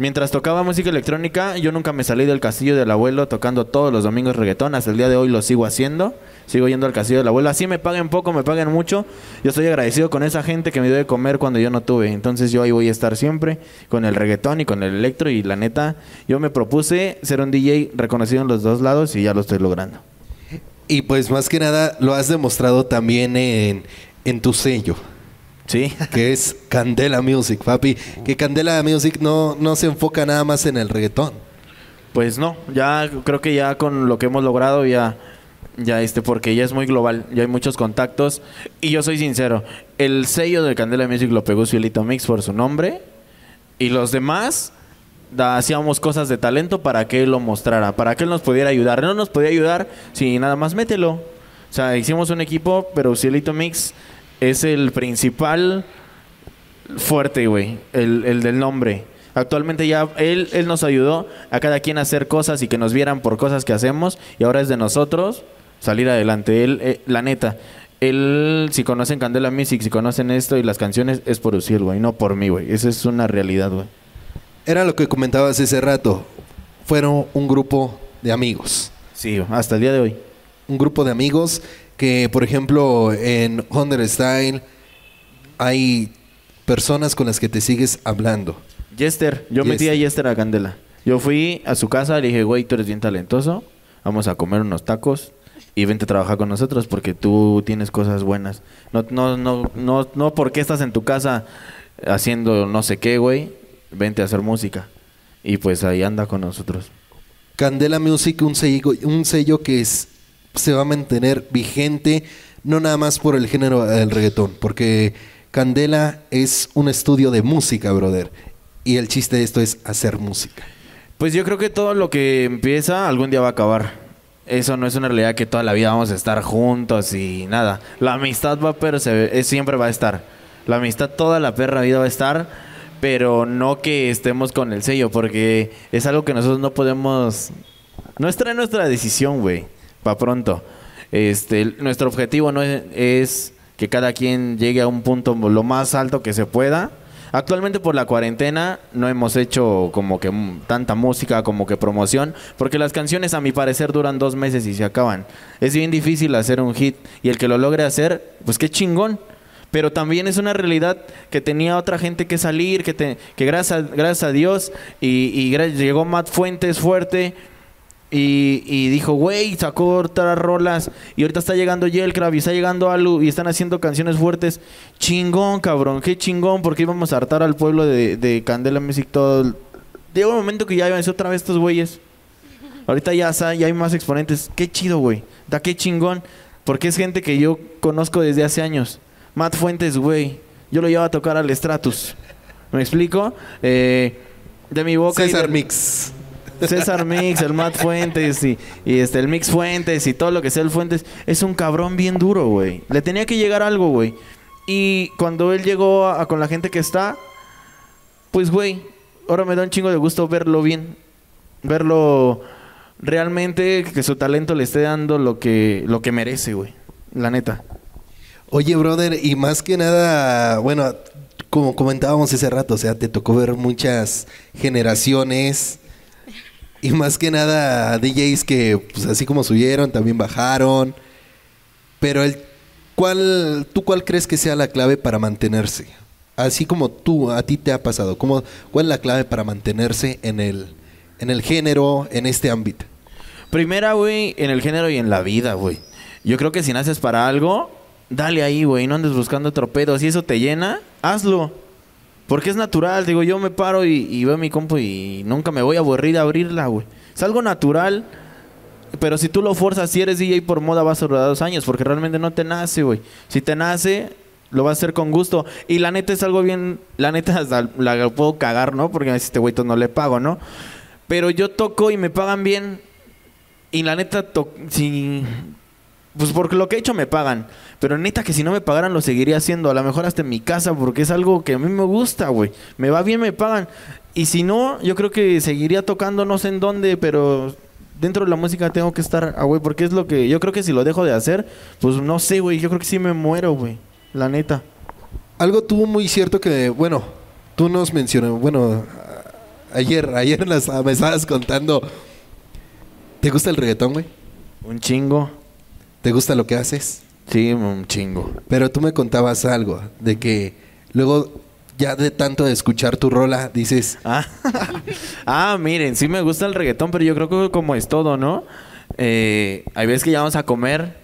Mientras tocaba música electrónica, yo nunca me salí del castillo del abuelo tocando todos los domingos reggaetón. Hasta el día de hoy lo sigo haciendo. Sigo yendo al castillo del abuelo. Así me paguen poco, me paguen mucho. Yo estoy agradecido con esa gente que me dio de comer cuando yo no tuve. Entonces yo ahí voy a estar siempre con el reggaetón y con el electro. Y la neta, yo me propuse ser un DJ reconocido en los dos lados y ya lo estoy logrando. Y pues más que nada lo has demostrado también en, en tu sello. Sí. Que es Candela Music, papi. Que Candela Music no, no se enfoca nada más en el reggaetón. Pues no, ya creo que ya con lo que hemos logrado ya ya este porque ya es muy global, ya hay muchos contactos y yo soy sincero, el sello de Candela Music lo pegó Cielito Mix por su nombre y los demás da- hacíamos cosas de talento para que él lo mostrara, para que él nos pudiera ayudar. No nos podía ayudar si nada más mételo. O sea, hicimos un equipo, pero Cielito Mix es el principal fuerte, güey. El, el del nombre. Actualmente ya él, él nos ayudó a cada quien a hacer cosas y que nos vieran por cosas que hacemos. Y ahora es de nosotros salir adelante. Él, eh, la neta, él, si conocen Candela Music, si conocen esto y las canciones, es por Uciel, güey, no por mí, güey. Esa es una realidad, güey. Era lo que comentabas ese rato. Fueron un grupo de amigos. Sí, hasta el día de hoy. Un grupo de amigos que, por ejemplo, en Honor Style hay personas con las que te sigues hablando. Jester, yo metí a Jester a Candela. Yo fui a su casa, le dije, güey, tú eres bien talentoso, vamos a comer unos tacos y vente a trabajar con nosotros porque tú tienes cosas buenas. No, no, no, no, no porque estás en tu casa haciendo no sé qué, güey, vente a hacer música. Y pues ahí anda con nosotros. Candela Music, un sello, un sello que es- se va a mantener vigente, no nada más por el género del reggaetón, porque Candela es un estudio de música, brother. Y el chiste de esto es hacer música. Pues yo creo que todo lo que empieza algún día va a acabar. Eso no es una realidad que toda la vida vamos a estar juntos y nada. La amistad va a persever- eh, siempre va a estar. La amistad toda la perra vida va a estar, pero no que estemos con el sello, porque es algo que nosotros no podemos... No está nuestra decisión, güey, para pronto. Este, nuestro objetivo no es, es que cada quien llegue a un punto lo más alto que se pueda. Actualmente por la cuarentena no hemos hecho como que tanta música como que promoción, porque las canciones a mi parecer duran dos meses y se acaban. Es bien difícil hacer un hit y el que lo logre hacer, pues qué chingón. Pero también es una realidad que tenía otra gente que salir, que, te- que gracias, a- gracias a Dios y, y llegó Matt Fuentes fuerte y, y dijo, güey, sacó otras rolas. Y ahorita está llegando Yelcrab y está llegando Alu y están haciendo canciones fuertes. Chingón, cabrón, qué chingón, porque íbamos a hartar al pueblo de, de Candela Music todo. Llegó un momento que ya iban a ser otra vez estos güeyes. Ahorita ya, hay más exponentes. Qué chido, güey. Da qué chingón. Porque es gente que yo conozco desde hace años. Matt Fuentes, güey. Yo lo llevo a tocar al Stratus. ¿Me explico? Eh, de mi boca. y César Mix. César Mix, el Matt Fuentes y, este el Mix Fuentes y todo lo que sea el Fuentes es un cabrón bien duro, güey. Le tenía que llegar algo, güey. Y cuando él llegó a con la gente que está, pues güey, ahora me da un chingo de gusto verlo bien, verlo realmente que su talento le esté dando lo que lo que merece, güey. La neta. Oye, brother, y más que nada, bueno, como comentábamos ese rato, o sea, te tocó ver muchas generaciones y más que nada DJs que, pues así como subieron, también bajaron. Pero el, ¿cuál, ¿tú cuál crees que sea la clave para mantenerse? Así como tú, a ti te ha pasado, ¿cómo, ¿cuál es la clave para mantenerse en el, en el género, en este ámbito? Primera, güey, en el género y en la vida, güey. Yo creo que si naces para algo, dale ahí, güey. No andes buscando otro pedo. Si eso te llena, hazlo. Porque es natural, digo, yo me paro y, veo mi compu y nunca me voy a aburrir de abrirla, güey. Es algo natural. Pero si tú lo forzas, si eres DJ por moda, vas a durar dos años, porque realmente no te nace, güey. Si te nace, lo vas a hacer con gusto. Y la neta es algo bien, la neta hasta la puedo cagar, ¿no? Porque a este güey no le pago, ¿no? Pero yo toco y me pagan bien. Y la neta, to- si... Pues porque lo que he hecho me pagan. Pero neta que si no me pagaran lo seguiría haciendo. A lo mejor hasta en mi casa porque es algo que a mí me gusta, güey. Me va bien, me pagan. Y si no, yo creo que seguiría tocando no sé en dónde, pero dentro de la música tengo que estar, ah, güey, porque es lo que yo creo que si lo dejo de hacer, pues no sé, güey, yo creo que sí me muero, güey. La neta. Algo tuvo muy cierto que, bueno, tú nos mencionó, bueno, ayer, ayer las, me estabas contando. ¿Te gusta el reggaetón, güey? Un chingo. ¿Te gusta lo que haces? Sí, un chingo. Pero tú me contabas algo, de que luego ya de tanto de escuchar tu rola, dices, Ah, (laughs) ah, miren, sí me gusta el reggaetón, pero yo creo que como es todo, ¿no? Eh, hay veces que ya vamos a comer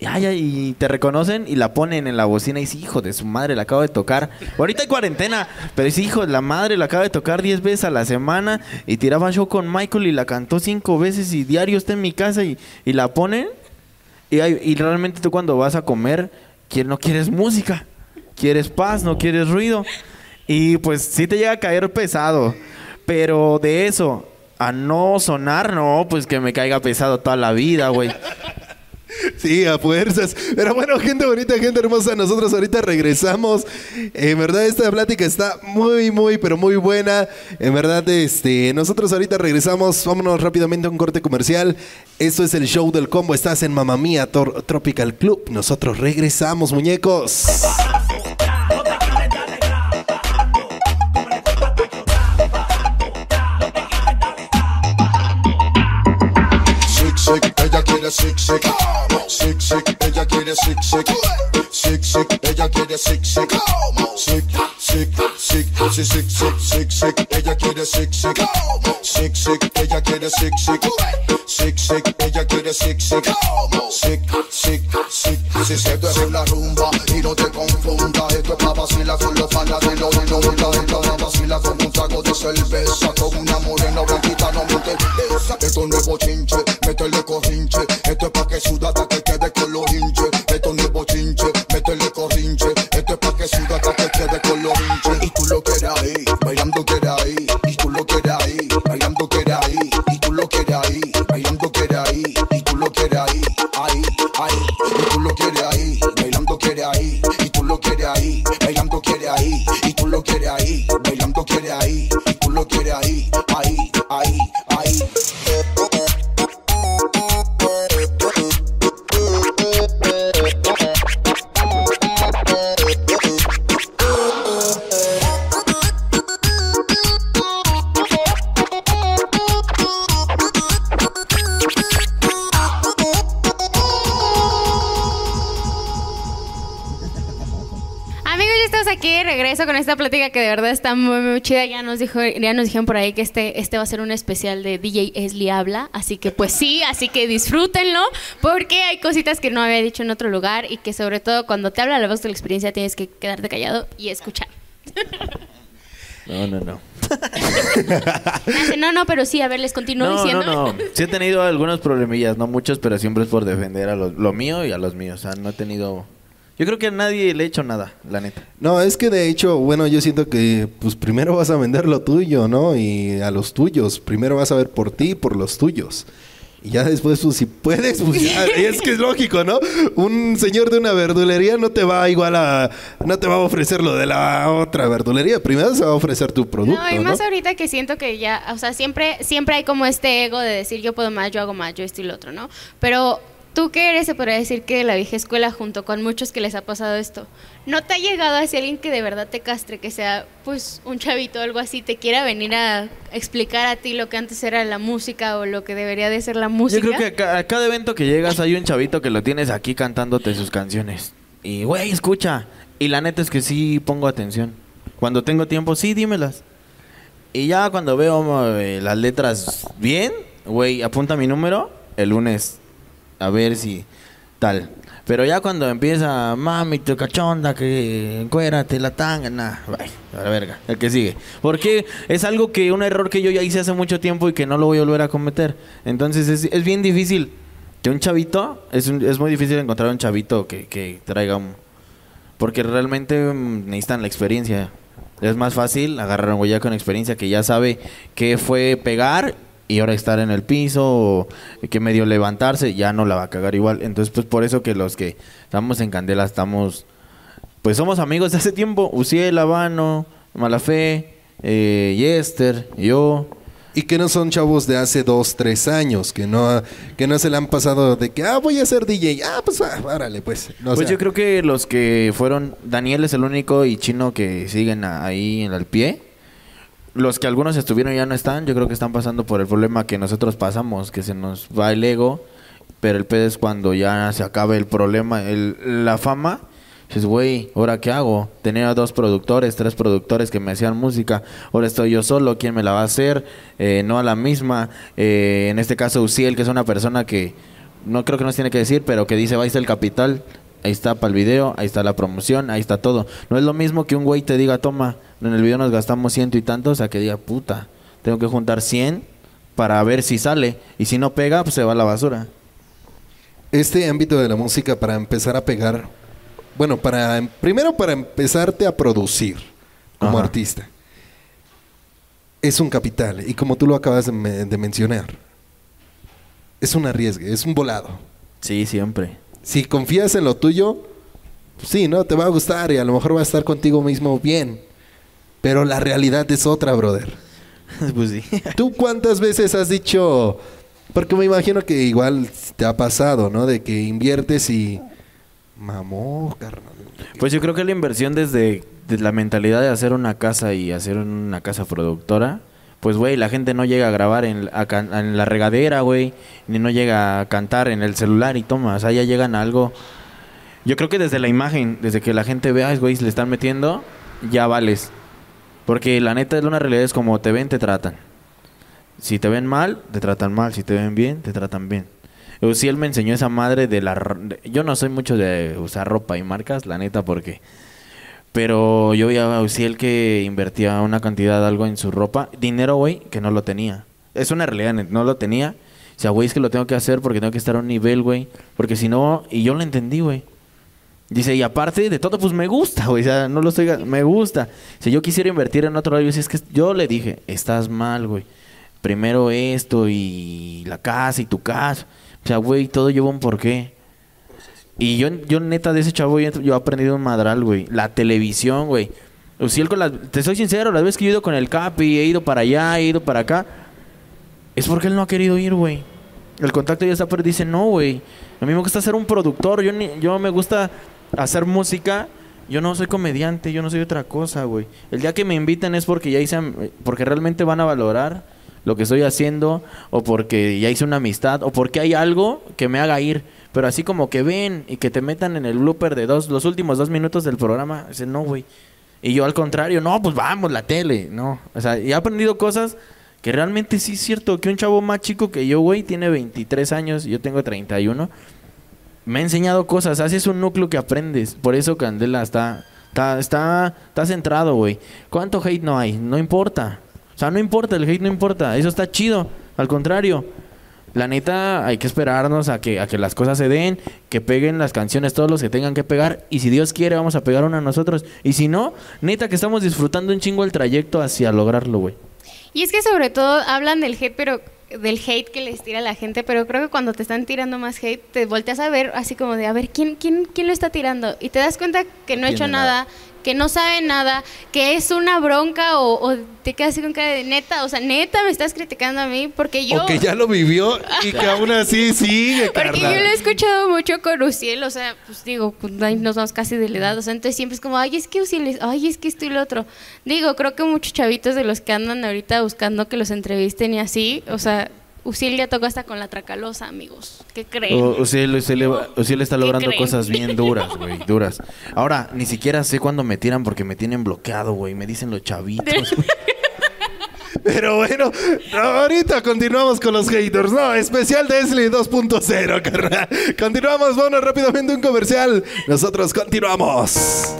y, ay, ay, y te reconocen y la ponen en la bocina y dices, hijo de su madre, la acabo de tocar. Ahorita hay cuarentena, pero dice, hijo de la madre, la acabo de tocar 10 veces a la semana y tiraba yo con Michael y la cantó cinco veces y diario está en mi casa y, y la ponen. Y, hay- y realmente tú cuando vas a comer, no quieres música, quieres paz, no quieres ruido. Y pues sí te llega a caer pesado. Pero de eso, a no sonar, no, pues que me caiga pesado toda la vida, güey. (laughs) Sí, a fuerzas. Pero bueno, gente bonita, gente hermosa, nosotros ahorita regresamos. En verdad, esta plática está muy, muy, pero muy buena. En verdad, este, nosotros ahorita regresamos. Vámonos rápidamente a un corte comercial. Esto es el show del combo. Estás en Mamma Mía Tropical Club. Nosotros regresamos, muñecos. Ella quiere que de verdad está muy, muy chida. Ya nos, dijo, ya nos dijeron por ahí que este, este va a ser un especial de DJ Esli Habla. Así que pues sí, así que disfrútenlo. Porque hay cositas que no había dicho en otro lugar y que sobre todo cuando te habla la voz de la experiencia tienes que quedarte callado y escuchar. No, no, no. (laughs) No, no, pero sí, a ver, les continúo No, diciendo. no, no. Sí he tenido algunos problemillas, no muchos, pero siempre es por defender a lo, lo mío y a los míos. O sea, no he tenido... Yo creo que a nadie le he hecho nada, la neta. No, es que de hecho, bueno, yo siento que pues primero vas a vender lo tuyo, ¿no? Y a los tuyos. Primero vas a ver por ti y por los tuyos. Y ya después, pues si puedes, pues ya, (laughs) es que es lógico, ¿no? Un señor de una verdulería no te va igual a, no te va a ofrecer lo de la otra verdulería. Primero se va a ofrecer tu producto, No, y ¿no? más ahorita que siento que ya, o sea, siempre, siempre hay como este ego de decir yo puedo más, yo hago más, yo esto y lo otro, ¿no? Pero tú que eres, se podría decir que de la vieja escuela, junto con muchos que les ha pasado esto, ¿no te ha llegado hacia alguien que de verdad te castre, que sea pues un chavito o algo así, te quiera venir a explicar a ti lo que antes era la música o lo que debería de ser la música? Yo creo que a cada evento que llegas hay un chavito que lo tienes aquí cantándote sus canciones. Y, güey, escucha. Y la neta es que sí pongo atención. Cuando tengo tiempo, sí, dímelas. Y ya cuando veo eh, las letras bien, güey, apunta mi número el lunes. A ver si... tal. Pero ya cuando empieza, mami, tu cachonda, que encuérate la tanga, bye, a la verga, el que sigue. Porque es algo que, un error que yo ya hice hace mucho tiempo y que no lo voy a volver a cometer. Entonces es, es bien difícil que un chavito, es, un- es muy difícil encontrar un chavito que, que traiga un... Porque realmente mm, necesitan la experiencia. Es más fácil agarrar un güey con experiencia que ya sabe qué fue pegar y ahora estar en el piso o que medio levantarse, ya no la va a cagar igual. Entonces, pues por eso que los que estamos en Candela estamos, pues somos amigos de hace tiempo. Uciel, Habano, Malafé, eh, Yester, yo. Y que no son chavos de hace dos, tres años, que no, que no se le han pasado de que, ah, voy a ser DJ. Ah, pues, ah, árale, pues. No, o pues sea, yo creo que los que fueron, Daniel es el único y Chino que siguen ahí en el pie. Los que algunos estuvieron y ya no están, yo creo que están pasando por el problema que nosotros pasamos, que se nos va el ego, pero el pedo es cuando ya se acabe el problema, el, la fama. Dices, güey, ¿ahora qué hago? Tenía dos productores, tres productores que me hacían música. Ahora estoy yo solo, ¿quién me la va a hacer? Eh, no a la misma. Eh, en este caso, Uciel, que es una persona que no creo que nos tiene que decir, pero que dice, va, ahí está el capital, ahí está para el video, ahí está la promoción, ahí está todo. No es lo mismo que un güey te diga, toma, en el video nos gastamos ciento y tantos, a que diga, puta, tengo que juntar 100 para ver si sale. Y si no pega, pues se va a la basura. este ámbito de la música para empezar a pegar, bueno, para primero para empezarte a producir como Ajá. artista, es un capital y como tú lo acabas de, me- de mencionar, es un arriesgue, es un volado. Sí, siempre. Si confías en lo tuyo, sí, no te va a gustar y a lo mejor va a estar contigo mismo bien, pero la realidad es otra, brother. (laughs) pues sí. ¿Tú cuántas veces has dicho, porque me imagino que igual te ha pasado, ¿no? De que inviertes y mamó, carnal. Pues yo creo que la inversión desde, desde la mentalidad de hacer una casa y hacer una casa productora, pues güey, la gente no llega a grabar en, a can- en la regadera, güey, ni no llega a cantar en el celular y toma, o sea, ya llegan a algo. Yo creo que desde la imagen, desde que la gente vea, güey, se le están metiendo, ya vales. Porque la neta de una realidad es como te ven, te tratan. Si te ven mal, te tratan mal. Si te ven bien, te tratan bien. Uciel me enseñó esa madre de la... Yo no soy mucho de usar ropa y marcas, la neta, porque... Pero yo veía a Uciel que invertía una cantidad de algo en su ropa. Dinero, güey, que no lo tenía. Es una realidad, no lo tenía. O sea, güey, es que lo tengo que hacer porque tengo que estar a un nivel, güey. Porque si no... Y yo lo entendí, güey. Dice, y aparte de todo, pues me gusta, güey. O sea, no lo estoy... Me gusta. Si yo quisiera invertir en otro lado, decía, es que yo le dije, estás mal, güey. Primero esto y la casa y tu casa. O sea, güey, todo lleva un porqué. Y yo, yo neta, de ese chavo, yo, he aprendido un madral, güey. La televisión, güey. Uciel con las... Te soy sincero, las veces que he ido con el Capi, he ido para allá, he ido para acá, es porque él no ha querido ir, güey. El contacto ya está, pero dice, no, güey. A mí me gusta ser un productor. Yo, ni- yo me gusta hacer música. Yo no soy comediante, yo no soy otra cosa, güey. El día que me inviten es porque ya hice, porque realmente van a valorar lo que estoy haciendo, o porque ya hice una amistad, o porque hay algo que me haga ir. Pero así como que ven y que te metan en el blooper de dos, los últimos dos minutos del programa, dice, no, güey. Y yo al contrario, no, pues vamos, la tele, no. O sea, y he aprendido cosas que realmente sí es cierto, que un chavo más chico que yo, güey, tiene 23 años, y yo tengo 31, me ha enseñado cosas, haces un núcleo que aprendes. Por eso Candela está, está, está, centrado, güey. ¿Cuánto hate no hay? No importa. O sea, no importa, el hate no importa. Eso está chido. Al contrario. La neta, hay que esperarnos a que, a que las cosas se den, que peguen las canciones todos los que tengan que pegar. Y si Dios quiere, vamos a pegar una nosotros. Y si no, neta que estamos disfrutando un chingo el trayecto hacia lograrlo, güey. Y es que sobre todo hablan del hate, pero del hate que les tira la gente, pero creo que cuando te están tirando más hate, te volteas a ver así como de, a ver, ¿quién, quién, quién lo está tirando? Y te das cuenta que no ha hecho nada, nada. Que no sabe nada, que es una bronca o, o te quedas así con cara de neta, o sea, neta me estás criticando a mí porque yo... O que ya lo vivió y que aún así sigue, (laughs) Porque yo lo he escuchado mucho con Uciel, o sea, pues digo, pues, nos vamos casi de la edad, o sea, entonces siempre es como, ay, es que Uciel, es- ay, es que esto y lo otro. Digo, creo que muchos chavitos de los que andan ahorita buscando que los entrevisten y así, o sea, Uciel ya tocó hasta con la tracalosa, amigos. ¿Qué creen? O, está ¿Qué logrando cosas bien duras, güey, (laughs) duras. Ahora, ni siquiera sé cuándo me tiran porque me tienen bloqueado, güey. Me dicen los chavitos. güey. (laughs) Pero bueno, ahorita continuamos con los haters. No, especial de Esli 2.0, carnal. Continuamos, vámonos rápidamente a un comercial. Nosotros continuamos.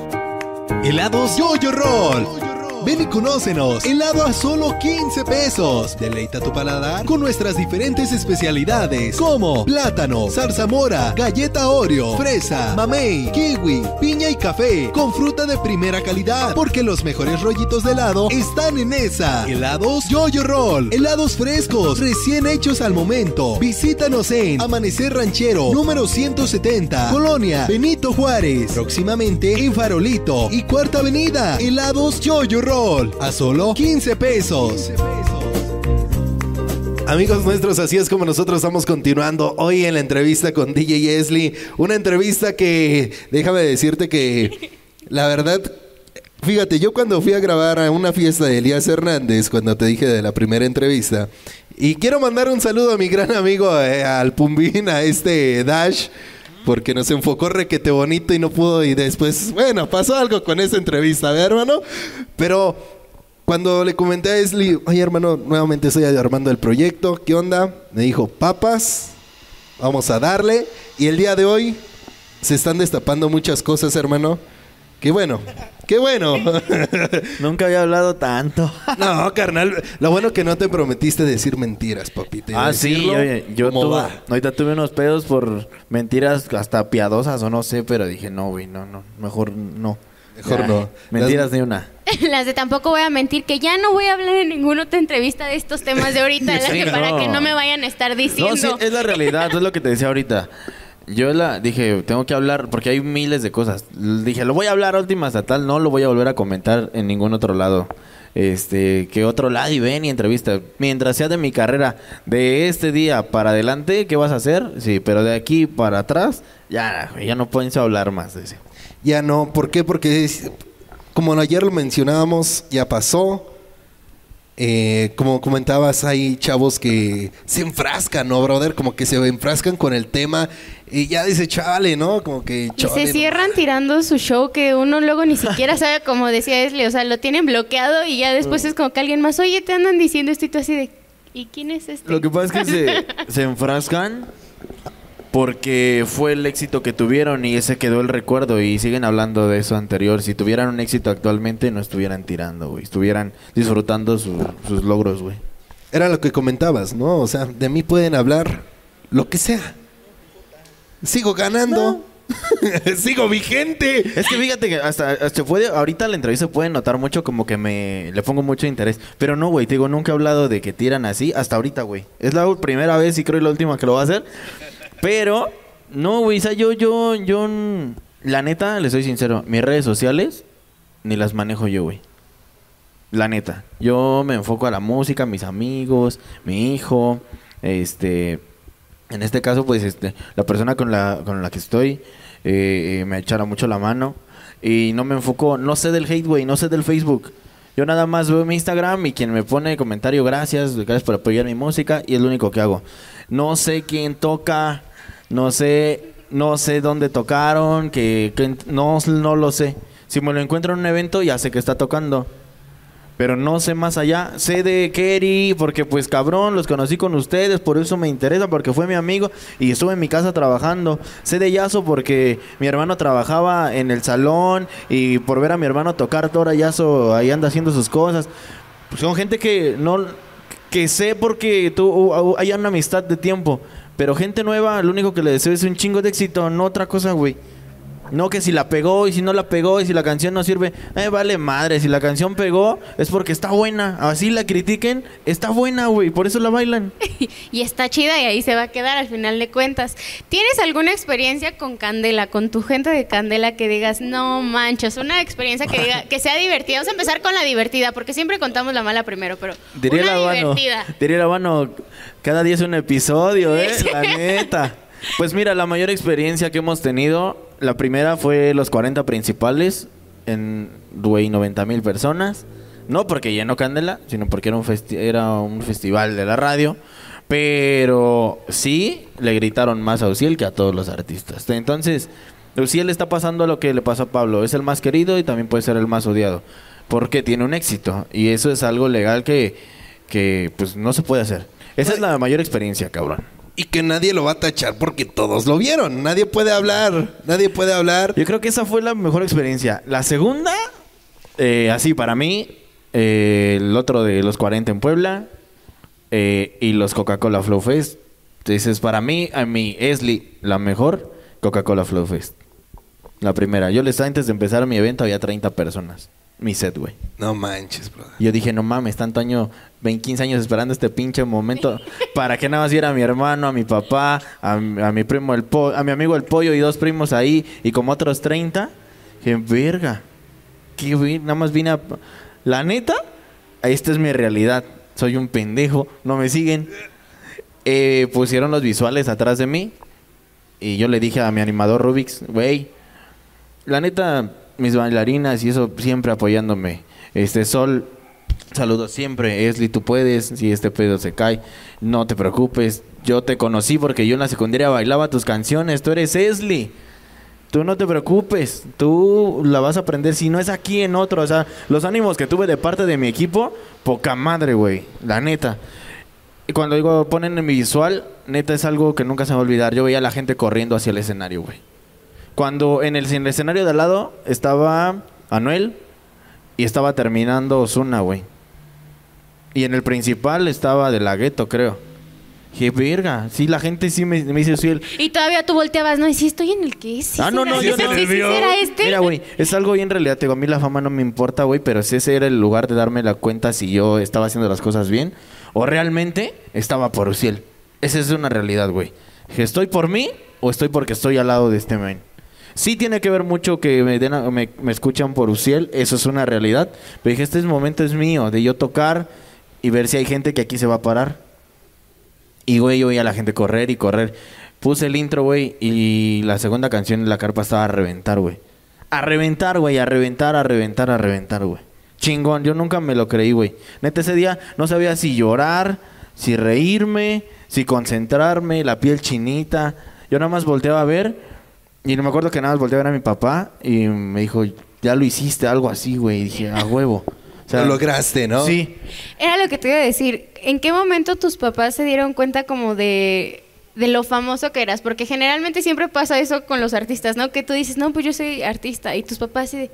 Helados Yoyo Roll. Ven y conócenos. Helado a solo 15 pesos. Deleita tu paladar con nuestras diferentes especialidades como plátano, zarzamora, galleta Oreo, fresa, mamey, kiwi, piña y café con fruta de primera calidad. Porque los mejores rollitos de helado están en esa. Helados Yoyo Roll. Helados frescos, recién hechos al momento. Visítanos en Amanecer Ranchero, número 170, Colonia Benito Juárez. Próximamente en Farolito y Cuarta Avenida. Helados Yoyo Roll. A solo 15 pesos. Amigos nuestros, así es como nosotros estamos continuando hoy en la entrevista con DJ Esli. Una entrevista que, déjame decirte que, la verdad, fíjate, yo cuando fui a grabar a una fiesta de Elías Hernández, cuando te dije de la primera entrevista, y quiero mandar un saludo a mi gran amigo, eh, al Pumbín, a este Dash, porque nos enfocó requete bonito y no pudo, y después, bueno, pasó algo con esa entrevista, ¿verdad, hermano? Pero cuando le comenté a Esli, oye hermano, nuevamente estoy armando el proyecto, ¿qué onda? Me dijo, papas, vamos a darle. Y el día de hoy se están destapando muchas cosas, hermano. Qué bueno, qué bueno. (laughs) Nunca había hablado tanto. (laughs) no, carnal, lo bueno que no te prometiste decir mentiras, papito. Ah, sí, oye, yo ¿Cómo tuve, va? ahorita tuve unos pedos por mentiras hasta piadosas o no sé, pero dije, no, güey, no, no, mejor no. Mejor Ya, no. Mentiras ni una. (laughs) Las de tampoco voy a mentir, que ya no voy a hablar en ninguna otra entrevista de estos temas de ahorita, las que para que no me vayan a estar diciendo. No, sí, es la realidad, es lo que te decía ahorita. Yo la dije, tengo que hablar, porque hay miles de cosas. Dije, lo voy a hablar a última hasta tal, no lo voy a volver a comentar en ningún otro lado. Este, que otro lado y ven y entrevista. Mientras sea de mi carrera, de este día para adelante, ¿qué vas a hacer? Sí, pero de aquí para atrás, ya, ya no pueden hablar más. dice. Ya no, ¿por qué? Porque como ayer lo mencionábamos, ya pasó. Eh, como comentabas, hay chavos que se enfrascan, ¿no, brother? Como que se enfrascan con el tema y ya dice, chale, ¿no? Como que Y chale. se cierran tirando su show que uno luego ni siquiera sabe, (laughs) como decía Esli, o sea, lo tienen bloqueado y ya Mm. después es como que alguien más, oye, te andan diciendo esto y tú así de, ¿y quién es este? Lo que pasa es que (laughs) se, se enfrascan porque fue el éxito que tuvieron y ese quedó el recuerdo y siguen hablando de eso anterior. Si tuvieran un éxito actualmente no estuvieran tirando, güey. Estuvieran disfrutando su- sus logros, güey. Era lo que comentabas, ¿no? O sea, de mí pueden hablar lo que sea. Sigo ganando. (laughs) Sigo vigente. Es que fíjate que hasta, hasta puede, ahorita la entrevista puede notar mucho como que me le pongo mucho interés. Pero no, güey, te digo, nunca he hablado de que tiran así hasta ahorita, güey. Es la primera vez y creo y la última que lo va a hacer. Pero, no, güey, o sea, yo, yo, yo, la neta, le soy sincero, mis redes sociales ni las manejo yo, güey. La neta. Yo me enfoco a la música, mis amigos, mi hijo, este... En este caso, pues, este, la persona con la, con la que estoy eh, eh, me echará mucho la mano. Y no me enfoco, no sé del hate, güey, no sé del Facebook. Yo nada más veo mi Instagram y quien me pone comentario, gracias, gracias por apoyar mi música, y es lo único que hago. No sé quién toca, no sé, no sé dónde tocaron, que, no, no lo sé. Si me lo encuentro en un evento, ya sé que está tocando. Pero no sé más allá. Sé de Kerry, porque pues cabrón, los conocí con ustedes, por eso me interesa, porque fue mi amigo y estuve en mi casa trabajando. Sé de Yaso porque mi hermano trabajaba en el salón y por ver a mi hermano tocar, ahora Yaso ahí anda haciendo sus cosas. Pues son gente que no que sé porque uh, uh, hay una amistad de tiempo, pero gente nueva, lo único que le deseo es un chingo de éxito, no otra cosa, güey. No que si la pegó y si no la pegó y si la canción no sirve, eh, vale madre, si la canción pegó es porque está buena, así la critiquen, está buena, güey, por eso la bailan. (laughs) y está chida y ahí se va a quedar al final de cuentas. ¿Tienes alguna experiencia con Candela, con tu gente de Candela que digas, no manches, una experiencia que diga, que sea divertida? Vamos a empezar con la divertida, porque siempre contamos la mala primero, pero Diría una habano, divertida. diría el habano, cada día es un episodio, eh, la neta. (laughs) Pues mira, la mayor experiencia que hemos tenido, la primera fue los 40 principales en, güey, 90 mil personas. No porque llenó Candela, sino porque era un, festi- era un festival de la radio. Pero sí le gritaron más a Uciel que a todos los artistas. Entonces, Uciel está pasando lo que le pasó a Pablo. Es el más querido y también puede ser el más odiado. Porque tiene un éxito. Y eso es algo legal que que pues no se puede hacer. Esa es la mayor experiencia, cabrón. Y que nadie lo va a tachar porque todos lo vieron. Nadie puede hablar. Nadie puede hablar. Yo creo que esa fue la mejor experiencia. La segunda, eh, así para mí, eh, el otro de los 40 en Puebla eh, y los Coca-Cola Flow Fest. Entonces, para mí, a mí, Esli, la mejor Coca-Cola Flow Fest. La primera. Yo les antes de empezar mi evento había 30 personas. Mi set, güey. No manches, brother. Y Yo dije, no mames, tanto año, 20, 15 años esperando este pinche momento (laughs) para que nada más viera a mi hermano, a mi papá, a, mi- a mi primo el po- a mi amigo el pollo y dos primos ahí y como otros 30. Dije, verga. Qué bien, nada más vine a... La neta, esta es mi realidad. Soy un pendejo, no me siguen. Eh, pusieron los visuales atrás de mí y yo le dije a mi animador Rubix, güey, la neta, mis bailarinas y eso siempre apoyándome. Este Sol, saludos siempre. Esli, tú puedes. Si este pedo se cae, no te preocupes. Yo te conocí porque yo en la secundaria bailaba tus canciones. Tú eres Esli. Tú no te preocupes. Tú la vas a aprender. Si no es aquí en otro. O sea, los ánimos que tuve de parte de mi equipo, poca madre, güey. La neta. Y cuando digo ponen en mi visual, neta es algo que nunca se me va a olvidar. Yo veía a la gente corriendo hacia el escenario, güey. Cuando en el, en el escenario de al lado estaba Anuel y estaba terminando Osuna, güey. Y en el principal estaba de la gueto, creo. Dije, verga, sí, la gente sí me, me dice, soy el... Y todavía tú volteabas, no, y si estoy en el que sí. ah, no, no, yo sí, no. sí, será este. Mira, güey, es algo bien realidad. Te digo, a mí la fama no me importa, güey, pero si ese era el lugar de darme la cuenta si yo estaba haciendo las cosas bien o realmente estaba por Uciel. Esa es una realidad, güey. ¿estoy por mí o estoy porque estoy al lado de este men? Sí tiene que ver mucho que me, den a- me, me escuchan por Uciel, eso es una realidad. Pero dije, este momento es mío, de yo tocar y ver si hay gente que aquí se va a parar. Y, güey, yo veía a la gente correr y correr. Puse el intro, güey, y la segunda canción la carpa estaba a reventar, güey. A reventar, güey, a reventar, a reventar, a reventar, güey. Chingón, yo nunca me lo creí, güey. Neta, ese día no sabía si llorar, si reírme, si concentrarme, la piel chinita. Yo nada más volteaba a ver, y no me acuerdo que nada más volteaba a ver a mi papá, y me dijo, ya lo hiciste, algo así, güey. Y dije, a huevo. O Lo lograste, ¿no? Sí. Era lo que te iba a decir. ¿En qué momento tus papás se dieron cuenta como de, de lo famoso que eras? Porque generalmente siempre pasa eso con los artistas, ¿no? Que tú dices, no, pues yo soy artista. Y tus papás así de,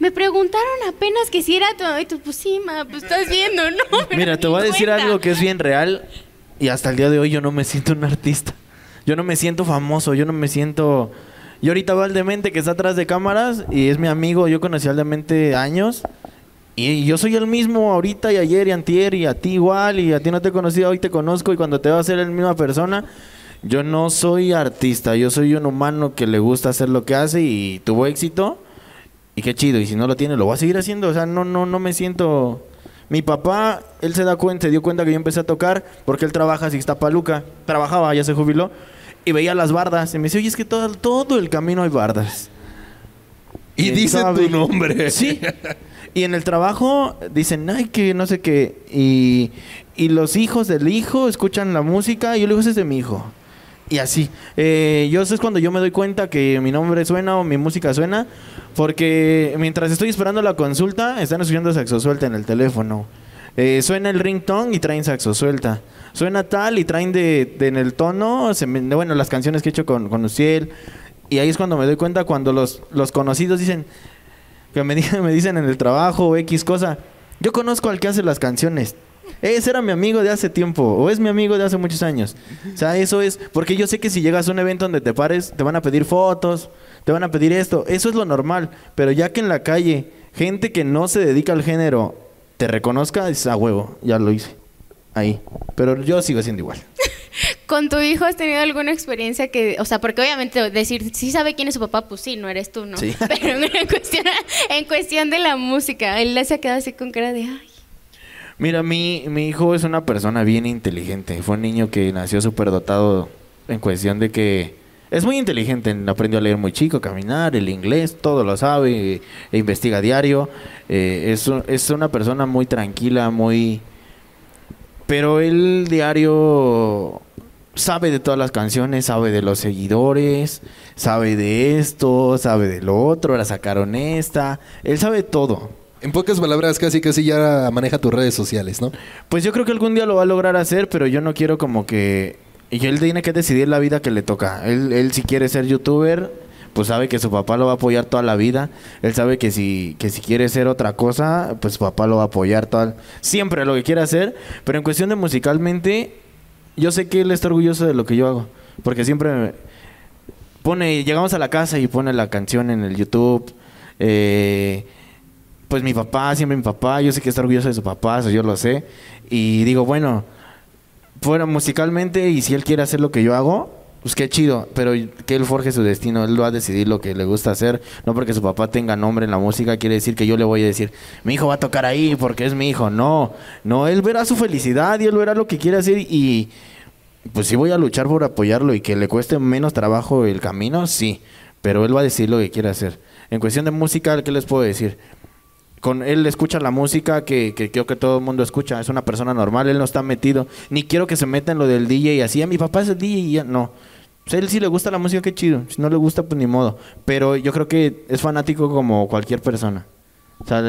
me preguntaron apenas que si era tu mamá. Y tú, pues sí, ma, pues estás viendo, ¿no? (laughs) Pero Mira, te voy a decir cuenta. algo que es bien real y hasta el día de hoy yo no me siento un artista. Yo no me siento famoso, yo no me siento... Yo ahorita veo al demente que está atrás de cámaras y es mi amigo, yo conocí al demente años y yo soy el mismo ahorita y ayer y antier y a ti igual y a ti no te he conocido, hoy te conozco y cuando te va a ser la misma persona. Yo no soy artista, yo soy un humano que le gusta hacer lo que hace y tuvo éxito y qué chido, y si no lo tiene, lo voy a seguir haciendo. O sea, no, no, no me siento. Mi papá, él se da cuenta, se dio cuenta que yo empecé a tocar porque él trabaja si está paluca. Trabajaba, ya se jubiló. Y veía las bardas. Y me decía, oye, es que todo, todo el camino hay bardas. Y dice estaba tu nombre. Sí. Y en el trabajo dicen, ay, que no sé qué. Y, y los hijos del hijo escuchan la música y yo le digo, ese es de mi hijo. Y así. Eh, yo eso es cuando yo me doy cuenta que mi nombre suena o mi música suena. Porque mientras estoy esperando la consulta, están escuchando saxo suelta en el teléfono. Eh, suena el ringtone y traen saxo suelta. Suena tal y traen de, en el tono, se me- bueno, las canciones que he hecho con, con Uciel. Y ahí es cuando me doy cuenta cuando los, los conocidos dicen, que me, (laughs) me dicen en el trabajo o X cosa, yo conozco al que hace las canciones. Ese era mi amigo de hace tiempo, o es mi amigo de hace muchos años. O sea, eso es, porque yo sé que si llegas a un evento donde te pares, te van a pedir fotos, te van a pedir esto, eso es lo normal. Pero ya que en la calle, gente que no se dedica al género, te reconozca, es a huevo, ya lo hice. Ahí. Pero yo sigo siendo igual. (laughs) ¿Con tu hijo has tenido alguna experiencia que, o sea, porque obviamente decir, sí sabe quién es su papá, pues sí, no eres tú, ¿no? Sí. (laughs) Pero en cuestión, en cuestión de la música, él se ha quedado así con cara de, ay, Mira, mi, mi hijo es una persona bien inteligente. Fue un niño que nació súper dotado en cuestión de que es muy inteligente. Aprendió a leer muy chico, caminar, el inglés, todo lo sabe, e investiga diario. Eh, es, es una persona muy tranquila, muy... Pero él diario sabe de todas las canciones, sabe de los seguidores, sabe de esto, sabe de lo otro, ahora sacaron esta. Él sabe todo. En pocas palabras, casi casi ya maneja tus redes sociales, ¿no? Pues yo creo que algún día lo va a lograr hacer, pero yo no quiero como que... Y él tiene que decidir la vida que le toca. Él, él si quiere ser youtuber, pues sabe que su papá lo va a apoyar toda la vida. Él sabe que si, que si quiere ser otra cosa, pues su papá lo va a apoyar toda, siempre lo que quiera hacer. Pero en cuestión de musicalmente, yo sé que él está orgulloso de lo que yo hago. Porque siempre pone, llegamos a la casa y pone la canción en el YouTube. Eh, pues mi papá, siempre mi papá, yo sé que está orgulloso de su papá, eso yo lo sé. Y digo, bueno, fuera musicalmente y si él quiere hacer lo que yo hago, pues qué chido, pero que él forje su destino, él va a decidir lo que le gusta hacer, no porque su papá tenga nombre en la música quiere decir que yo le voy a decir, mi hijo va a tocar ahí porque es mi hijo, no, no, él verá su felicidad y él verá lo que quiere hacer y pues sí voy a luchar por apoyarlo y que le cueste menos trabajo el camino, sí, pero él va a decir lo que quiere hacer. En cuestión de música, ¿qué les puedo decir? Con él escucha la música que, creo que todo el mundo escucha. Es una persona normal, él no está metido. Ni quiero que se meta en lo del DJ y así. A mi papá es el DJ y ya no. Pues a él sí le gusta la música, qué chido. Si no le gusta, pues ni modo. Pero yo creo que es fanático como cualquier persona. O sea,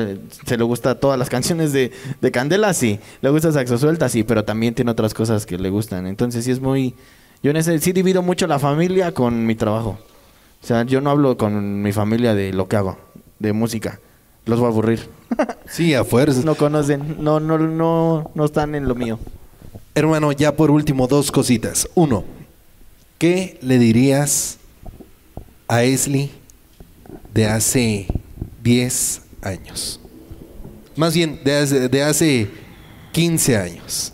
se le gusta todas las (laughs) canciones de, de Candela, sí. Le gusta Saxo Suelta, sí. Pero también tiene otras cosas que le gustan. Entonces sí es muy... Yo en ese sí divido mucho la familia con mi trabajo. O sea, yo no hablo con mi familia de lo que hago, de música. Los voy a aburrir. Sí, a fuerzas. No conocen, no, no, no, no están en lo mío. Hermano, ya por último, dos cositas. Uno, ¿qué le dirías a Esli de hace 10 años? Más bien, de hace, de hace 15 años.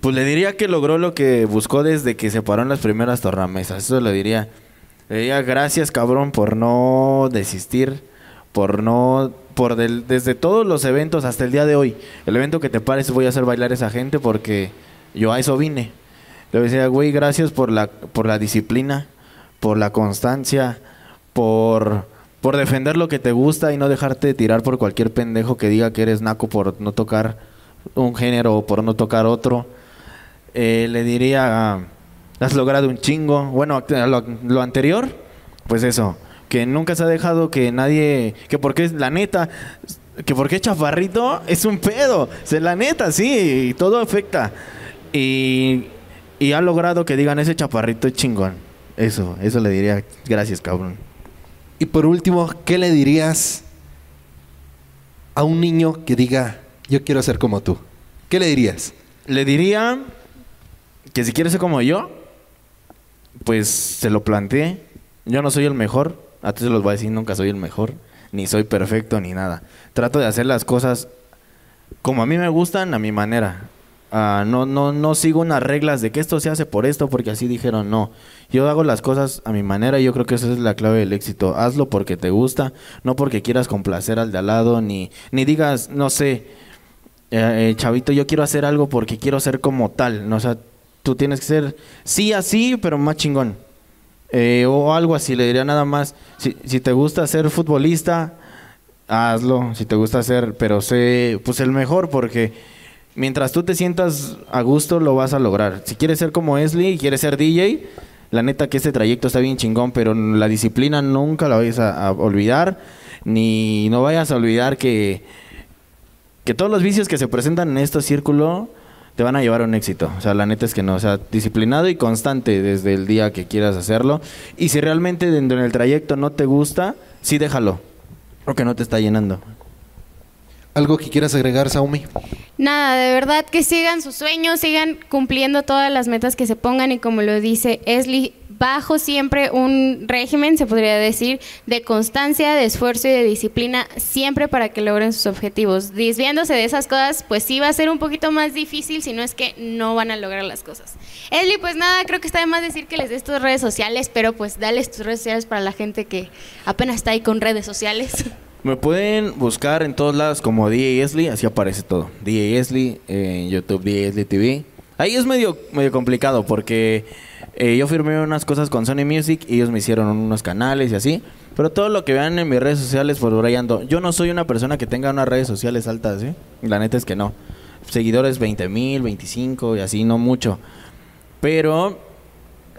Pues le diría que logró lo que buscó desde que se paró en las primeras tornamesas. Eso le diría. Le diría gracias, cabrón, por no desistir, por no, por del- desde todos los eventos hasta el día de hoy. El evento que te pares voy a hacer bailar a esa gente porque yo a eso vine. Le decía, güey, gracias por la, por la disciplina, por la constancia, por, por defender lo que te gusta y no dejarte tirar por cualquier pendejo que diga que eres naco por no tocar un género o por no tocar otro. Eh, le diría, ah, has logrado un chingo. Bueno, lo anterior, pues eso, que nunca se ha dejado que nadie, que porque es la neta, que porque es chaparrito es un pedo. Se la neta, sí, y todo afecta. Y, y ha logrado que digan ese chaparrito es chingón. Eso, eso le diría, gracias, cabrón. Y por último, ¿qué le dirías a un niño que diga, yo quiero ser como tú? ¿Qué le dirías? Le diría que si quiere ser como yo, pues se lo planteé. Yo no soy el mejor, a ti se los voy a decir, nunca soy el mejor, ni soy perfecto, ni nada. Trato de hacer las cosas como a mí me gustan, a mi manera. Ah, no, no, no sigo unas reglas de que esto se hace por esto, porque así dijeron, no. Yo hago las cosas a mi manera y yo creo que esa es la clave del éxito. Hazlo porque te gusta, no porque quieras complacer al de al lado, ni, ni digas, no sé, eh, eh, chavito, yo quiero hacer algo porque quiero ser como tal. ¿no? O sea, tú tienes que ser sí así, pero más chingón. Eh, o algo así, le diría nada más. Si, si te gusta ser futbolista, hazlo. Si te gusta ser, pero sé, pues el mejor, porque mientras tú te sientas a gusto, lo vas a lograr. Si quieres ser como Esli y quieres ser DJ, la neta que este trayecto está bien chingón, pero la disciplina nunca la vayas a, a olvidar. Ni no vayas a olvidar que que todos los vicios que se presentan en este círculo te van a llevar a un éxito. O sea, la neta es que no. O sea, disciplinado y constante desde el día que quieras hacerlo. Y si realmente dentro del trayecto no te gusta, sí déjalo. Porque no te está llenando. ¿Algo que quieras agregar, Saumi? Nada, de verdad que sigan sus sueños, sigan cumpliendo todas las metas que se pongan y como lo dice Esli, bajo siempre un régimen, se podría decir, de constancia, de esfuerzo y de disciplina, siempre para que logren sus objetivos. Desviándose de esas cosas, pues sí va a ser un poquito más difícil, si no es que no van a lograr las cosas. Esli, pues nada, creo que está de más decir que les des tus redes sociales, pero pues dales tus redes sociales para la gente que apenas está ahí con redes sociales. (laughs) Me pueden buscar en todos lados como DJ Esli, así aparece todo. DJ Esli, en YouTube DJ Esli TV. Ahí es medio, medio complicado porque eh, yo firmé unas cosas con Sony Music y ellos me hicieron unos canales y así. Pero todo lo que vean en mis redes sociales, por ahí ando. Yo no soy una persona que tenga unas redes sociales altas, ¿sí? La neta es que no. Seguidores 20 mil, 25 y así, no mucho. Pero,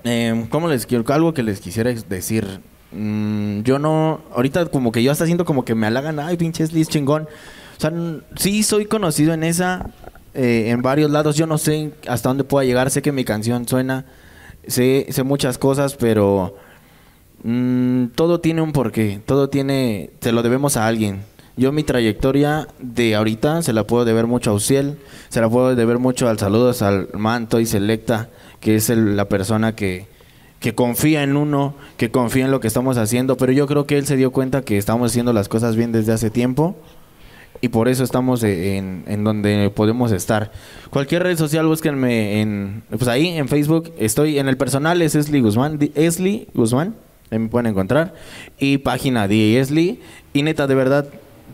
eh, ¿cómo les quiero? Algo que les quisiera decir. Mm, yo no, ahorita como que yo hasta siento como que me halagan, ay, pinche Esli es chingón. O sea, sí soy conocido en esa, eh, en varios lados. Yo no sé hasta dónde pueda llegar. Sé que mi canción suena, sé, sé muchas cosas, pero mm, todo tiene un porqué. Todo tiene, se lo debemos a alguien. Yo mi trayectoria de ahorita se la puedo deber mucho a Uciel, se la puedo deber mucho al saludos al Manto y Selecta, que es el- la persona que, que confía en uno, que confía en lo que estamos haciendo, pero yo creo que él se dio cuenta que estamos haciendo las cosas bien desde hace tiempo y por eso estamos eh, en, en donde podemos estar. Cualquier red social, búsquenme en, pues ahí en Facebook, estoy en el personal, es Esli Guzmán, Esli Guzmán, ahí me pueden encontrar, y página de Esli, y neta, de verdad,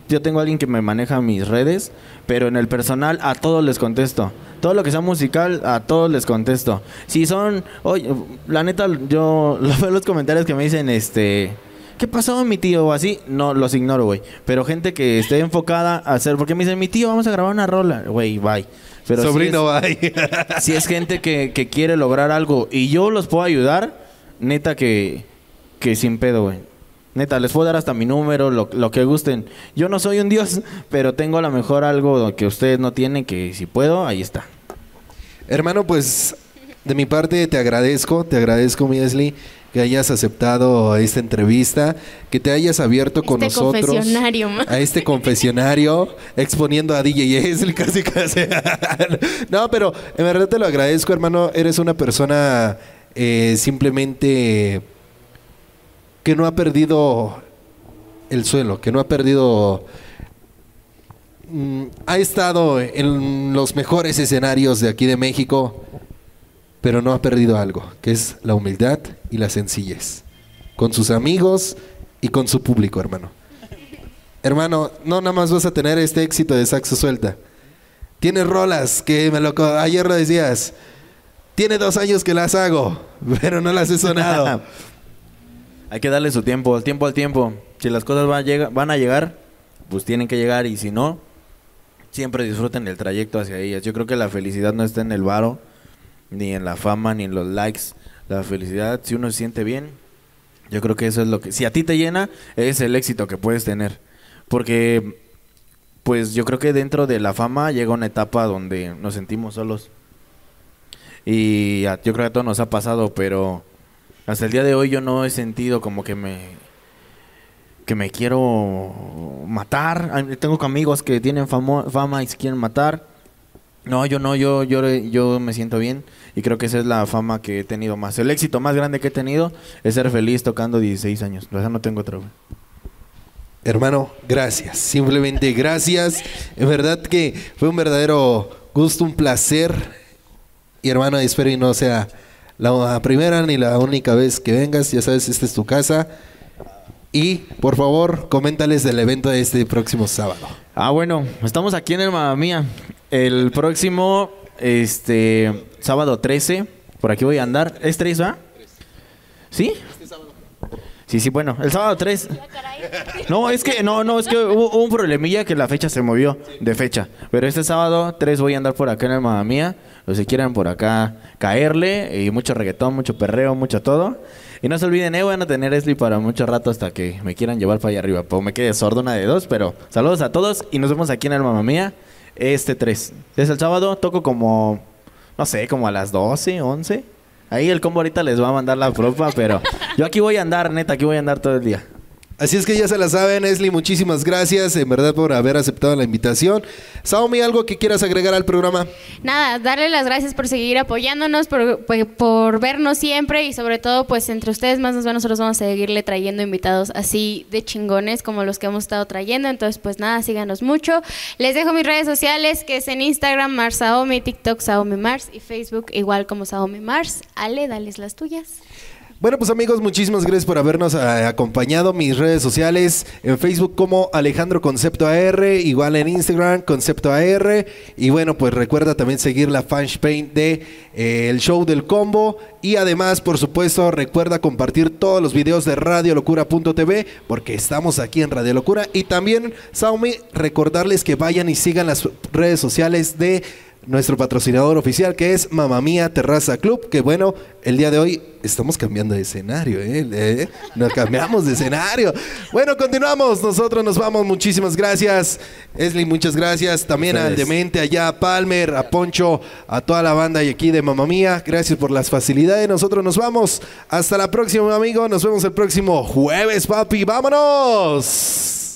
yo tengo a alguien que me maneja mis redes, pero en el personal a todos les contesto. Todo lo que sea musical, a todos les contesto. Si son, oye, la neta, yo (laughs) lo veo los comentarios que me dicen, este, ¿qué pasó, mi tío? O así, no, los ignoro, güey. Pero gente que esté enfocada a hacer, porque me dicen, mi tío, vamos a grabar una rola, güey, bye. Pero si Sobrino, es- bye. (laughs) si es gente que, que quiere lograr algo y yo los puedo ayudar, neta que, que sin pedo, güey. Neta, les puedo dar hasta mi número, lo, lo que gusten. Yo no soy un dios, pero tengo a lo mejor algo que ustedes no tienen, que si puedo, ahí está. Hermano, pues de mi parte te agradezco, te agradezco, Miesli, que hayas aceptado esta entrevista, que te hayas abierto con Este nosotros a este confesionario, exponiendo a DJ Esli (laughs) casi casi. no, pero en verdad te lo agradezco, hermano. Eres una persona eh, simplemente que no ha perdido el suelo, que no ha perdido mm, ha estado en los mejores escenarios de aquí de México, pero no ha perdido algo, que es la humildad y la sencillez. Con sus amigos y con su público, hermano. Hermano, no nada más vas a tener este éxito de saxo suelta. Tienes rolas que me lo co- ayer lo decías. Tiene dos años que las hago, (laughs) pero no las he sonado. (laughs) Hay que darle su tiempo, el tiempo al tiempo. Si las cosas van a, llega- van a llegar, pues tienen que llegar y si no, siempre disfruten el trayecto hacia ellas. Yo creo que la felicidad no está en el varo, ni en la fama, ni en los likes. La felicidad, si uno se siente bien, yo creo que eso es lo que... Si a ti te llena, es el éxito que puedes tener. Porque, pues yo creo que dentro de la fama llega una etapa donde nos sentimos solos. Y yo creo que a todos nos ha pasado, pero hasta el día de hoy yo no he sentido como que me que me quiero matar. Tengo amigos que tienen famo- fama y se quieren matar. No, yo no, yo, yo, yo me siento bien y creo que esa es la fama que he tenido más. El éxito más grande que he tenido es ser feliz tocando 16 años. O no tengo güey. Hermano, gracias. Simplemente gracias. En verdad que fue un verdadero gusto, un placer. Y hermano, espero y no sea la primera ni la única vez que vengas. Ya sabes, esta es tu casa. Y por favor, coméntales del evento de este próximo sábado. Ah, bueno, estamos aquí en el Mamma Mía. El próximo, este, sábado 13, por aquí voy a andar. ¿Es 3, va? ¿Sí? Sí, sí, bueno, el sábado 3. No, es que, no, no, es que hubo, un problemilla que la fecha se movió de fecha. Pero este sábado 3 voy a andar por acá en el Mamma Mía. O si quieren por acá caerle. Y mucho reggaetón, mucho perreo, mucho todo. Y no se olviden, eh, van a tener Esli para mucho rato hasta que me quieran llevar para allá arriba. Pues me quede sordo una de dos, pero saludos a todos y nos vemos aquí en el Mamma Mía este 3. Es el sábado, toco como, no sé, como a las 12, 11. Ahí el combo ahorita les va a mandar la propa, pero yo aquí voy a andar, neta, aquí voy a andar todo el día. Así es que ya se la saben, Esli, muchísimas gracias en verdad por haber aceptado la invitación. Saomi, ¿algo que quieras agregar al programa? Nada, darle las gracias por seguir apoyándonos, por, por, por vernos siempre y sobre todo, pues entre ustedes más nos ven, nosotros vamos a seguirle trayendo invitados así de chingones como los que hemos estado trayendo. Entonces, pues nada, síganos mucho. Les dejo mis redes sociales, que es en Instagram, Mars Saomi, TikTok Saomi Mars y Facebook igual como Saomi Mars. Ale, dales las tuyas. Bueno, pues amigos, muchísimas gracias por habernos eh, acompañado. Mis redes sociales en Facebook como Alejandro Concepto AR, igual en Instagram Concepto AR. Y bueno, pues recuerda también seguir la fanpage de eh, el show del combo. Y además, por supuesto, recuerda compartir todos los videos de radiolocura.tv porque estamos aquí en Radio Locura. Y también, Saumi, recordarles que vayan y sigan las redes sociales de nuestro patrocinador oficial que es Mamá Mía Terraza Club, que bueno, el día de hoy estamos cambiando de escenario, ¿eh? ¿Eh? Nos cambiamos de escenario. Bueno, continuamos, nosotros nos vamos, muchísimas gracias. Esli, muchas gracias. También al Ustedes. Demente, allá a Palmer, a Poncho, a toda la banda y aquí de Mamá Mía. Gracias por las facilidades. Nosotros nos vamos. Hasta la próxima, amigo. Nos vemos el próximo jueves, papi. ¡Vámonos!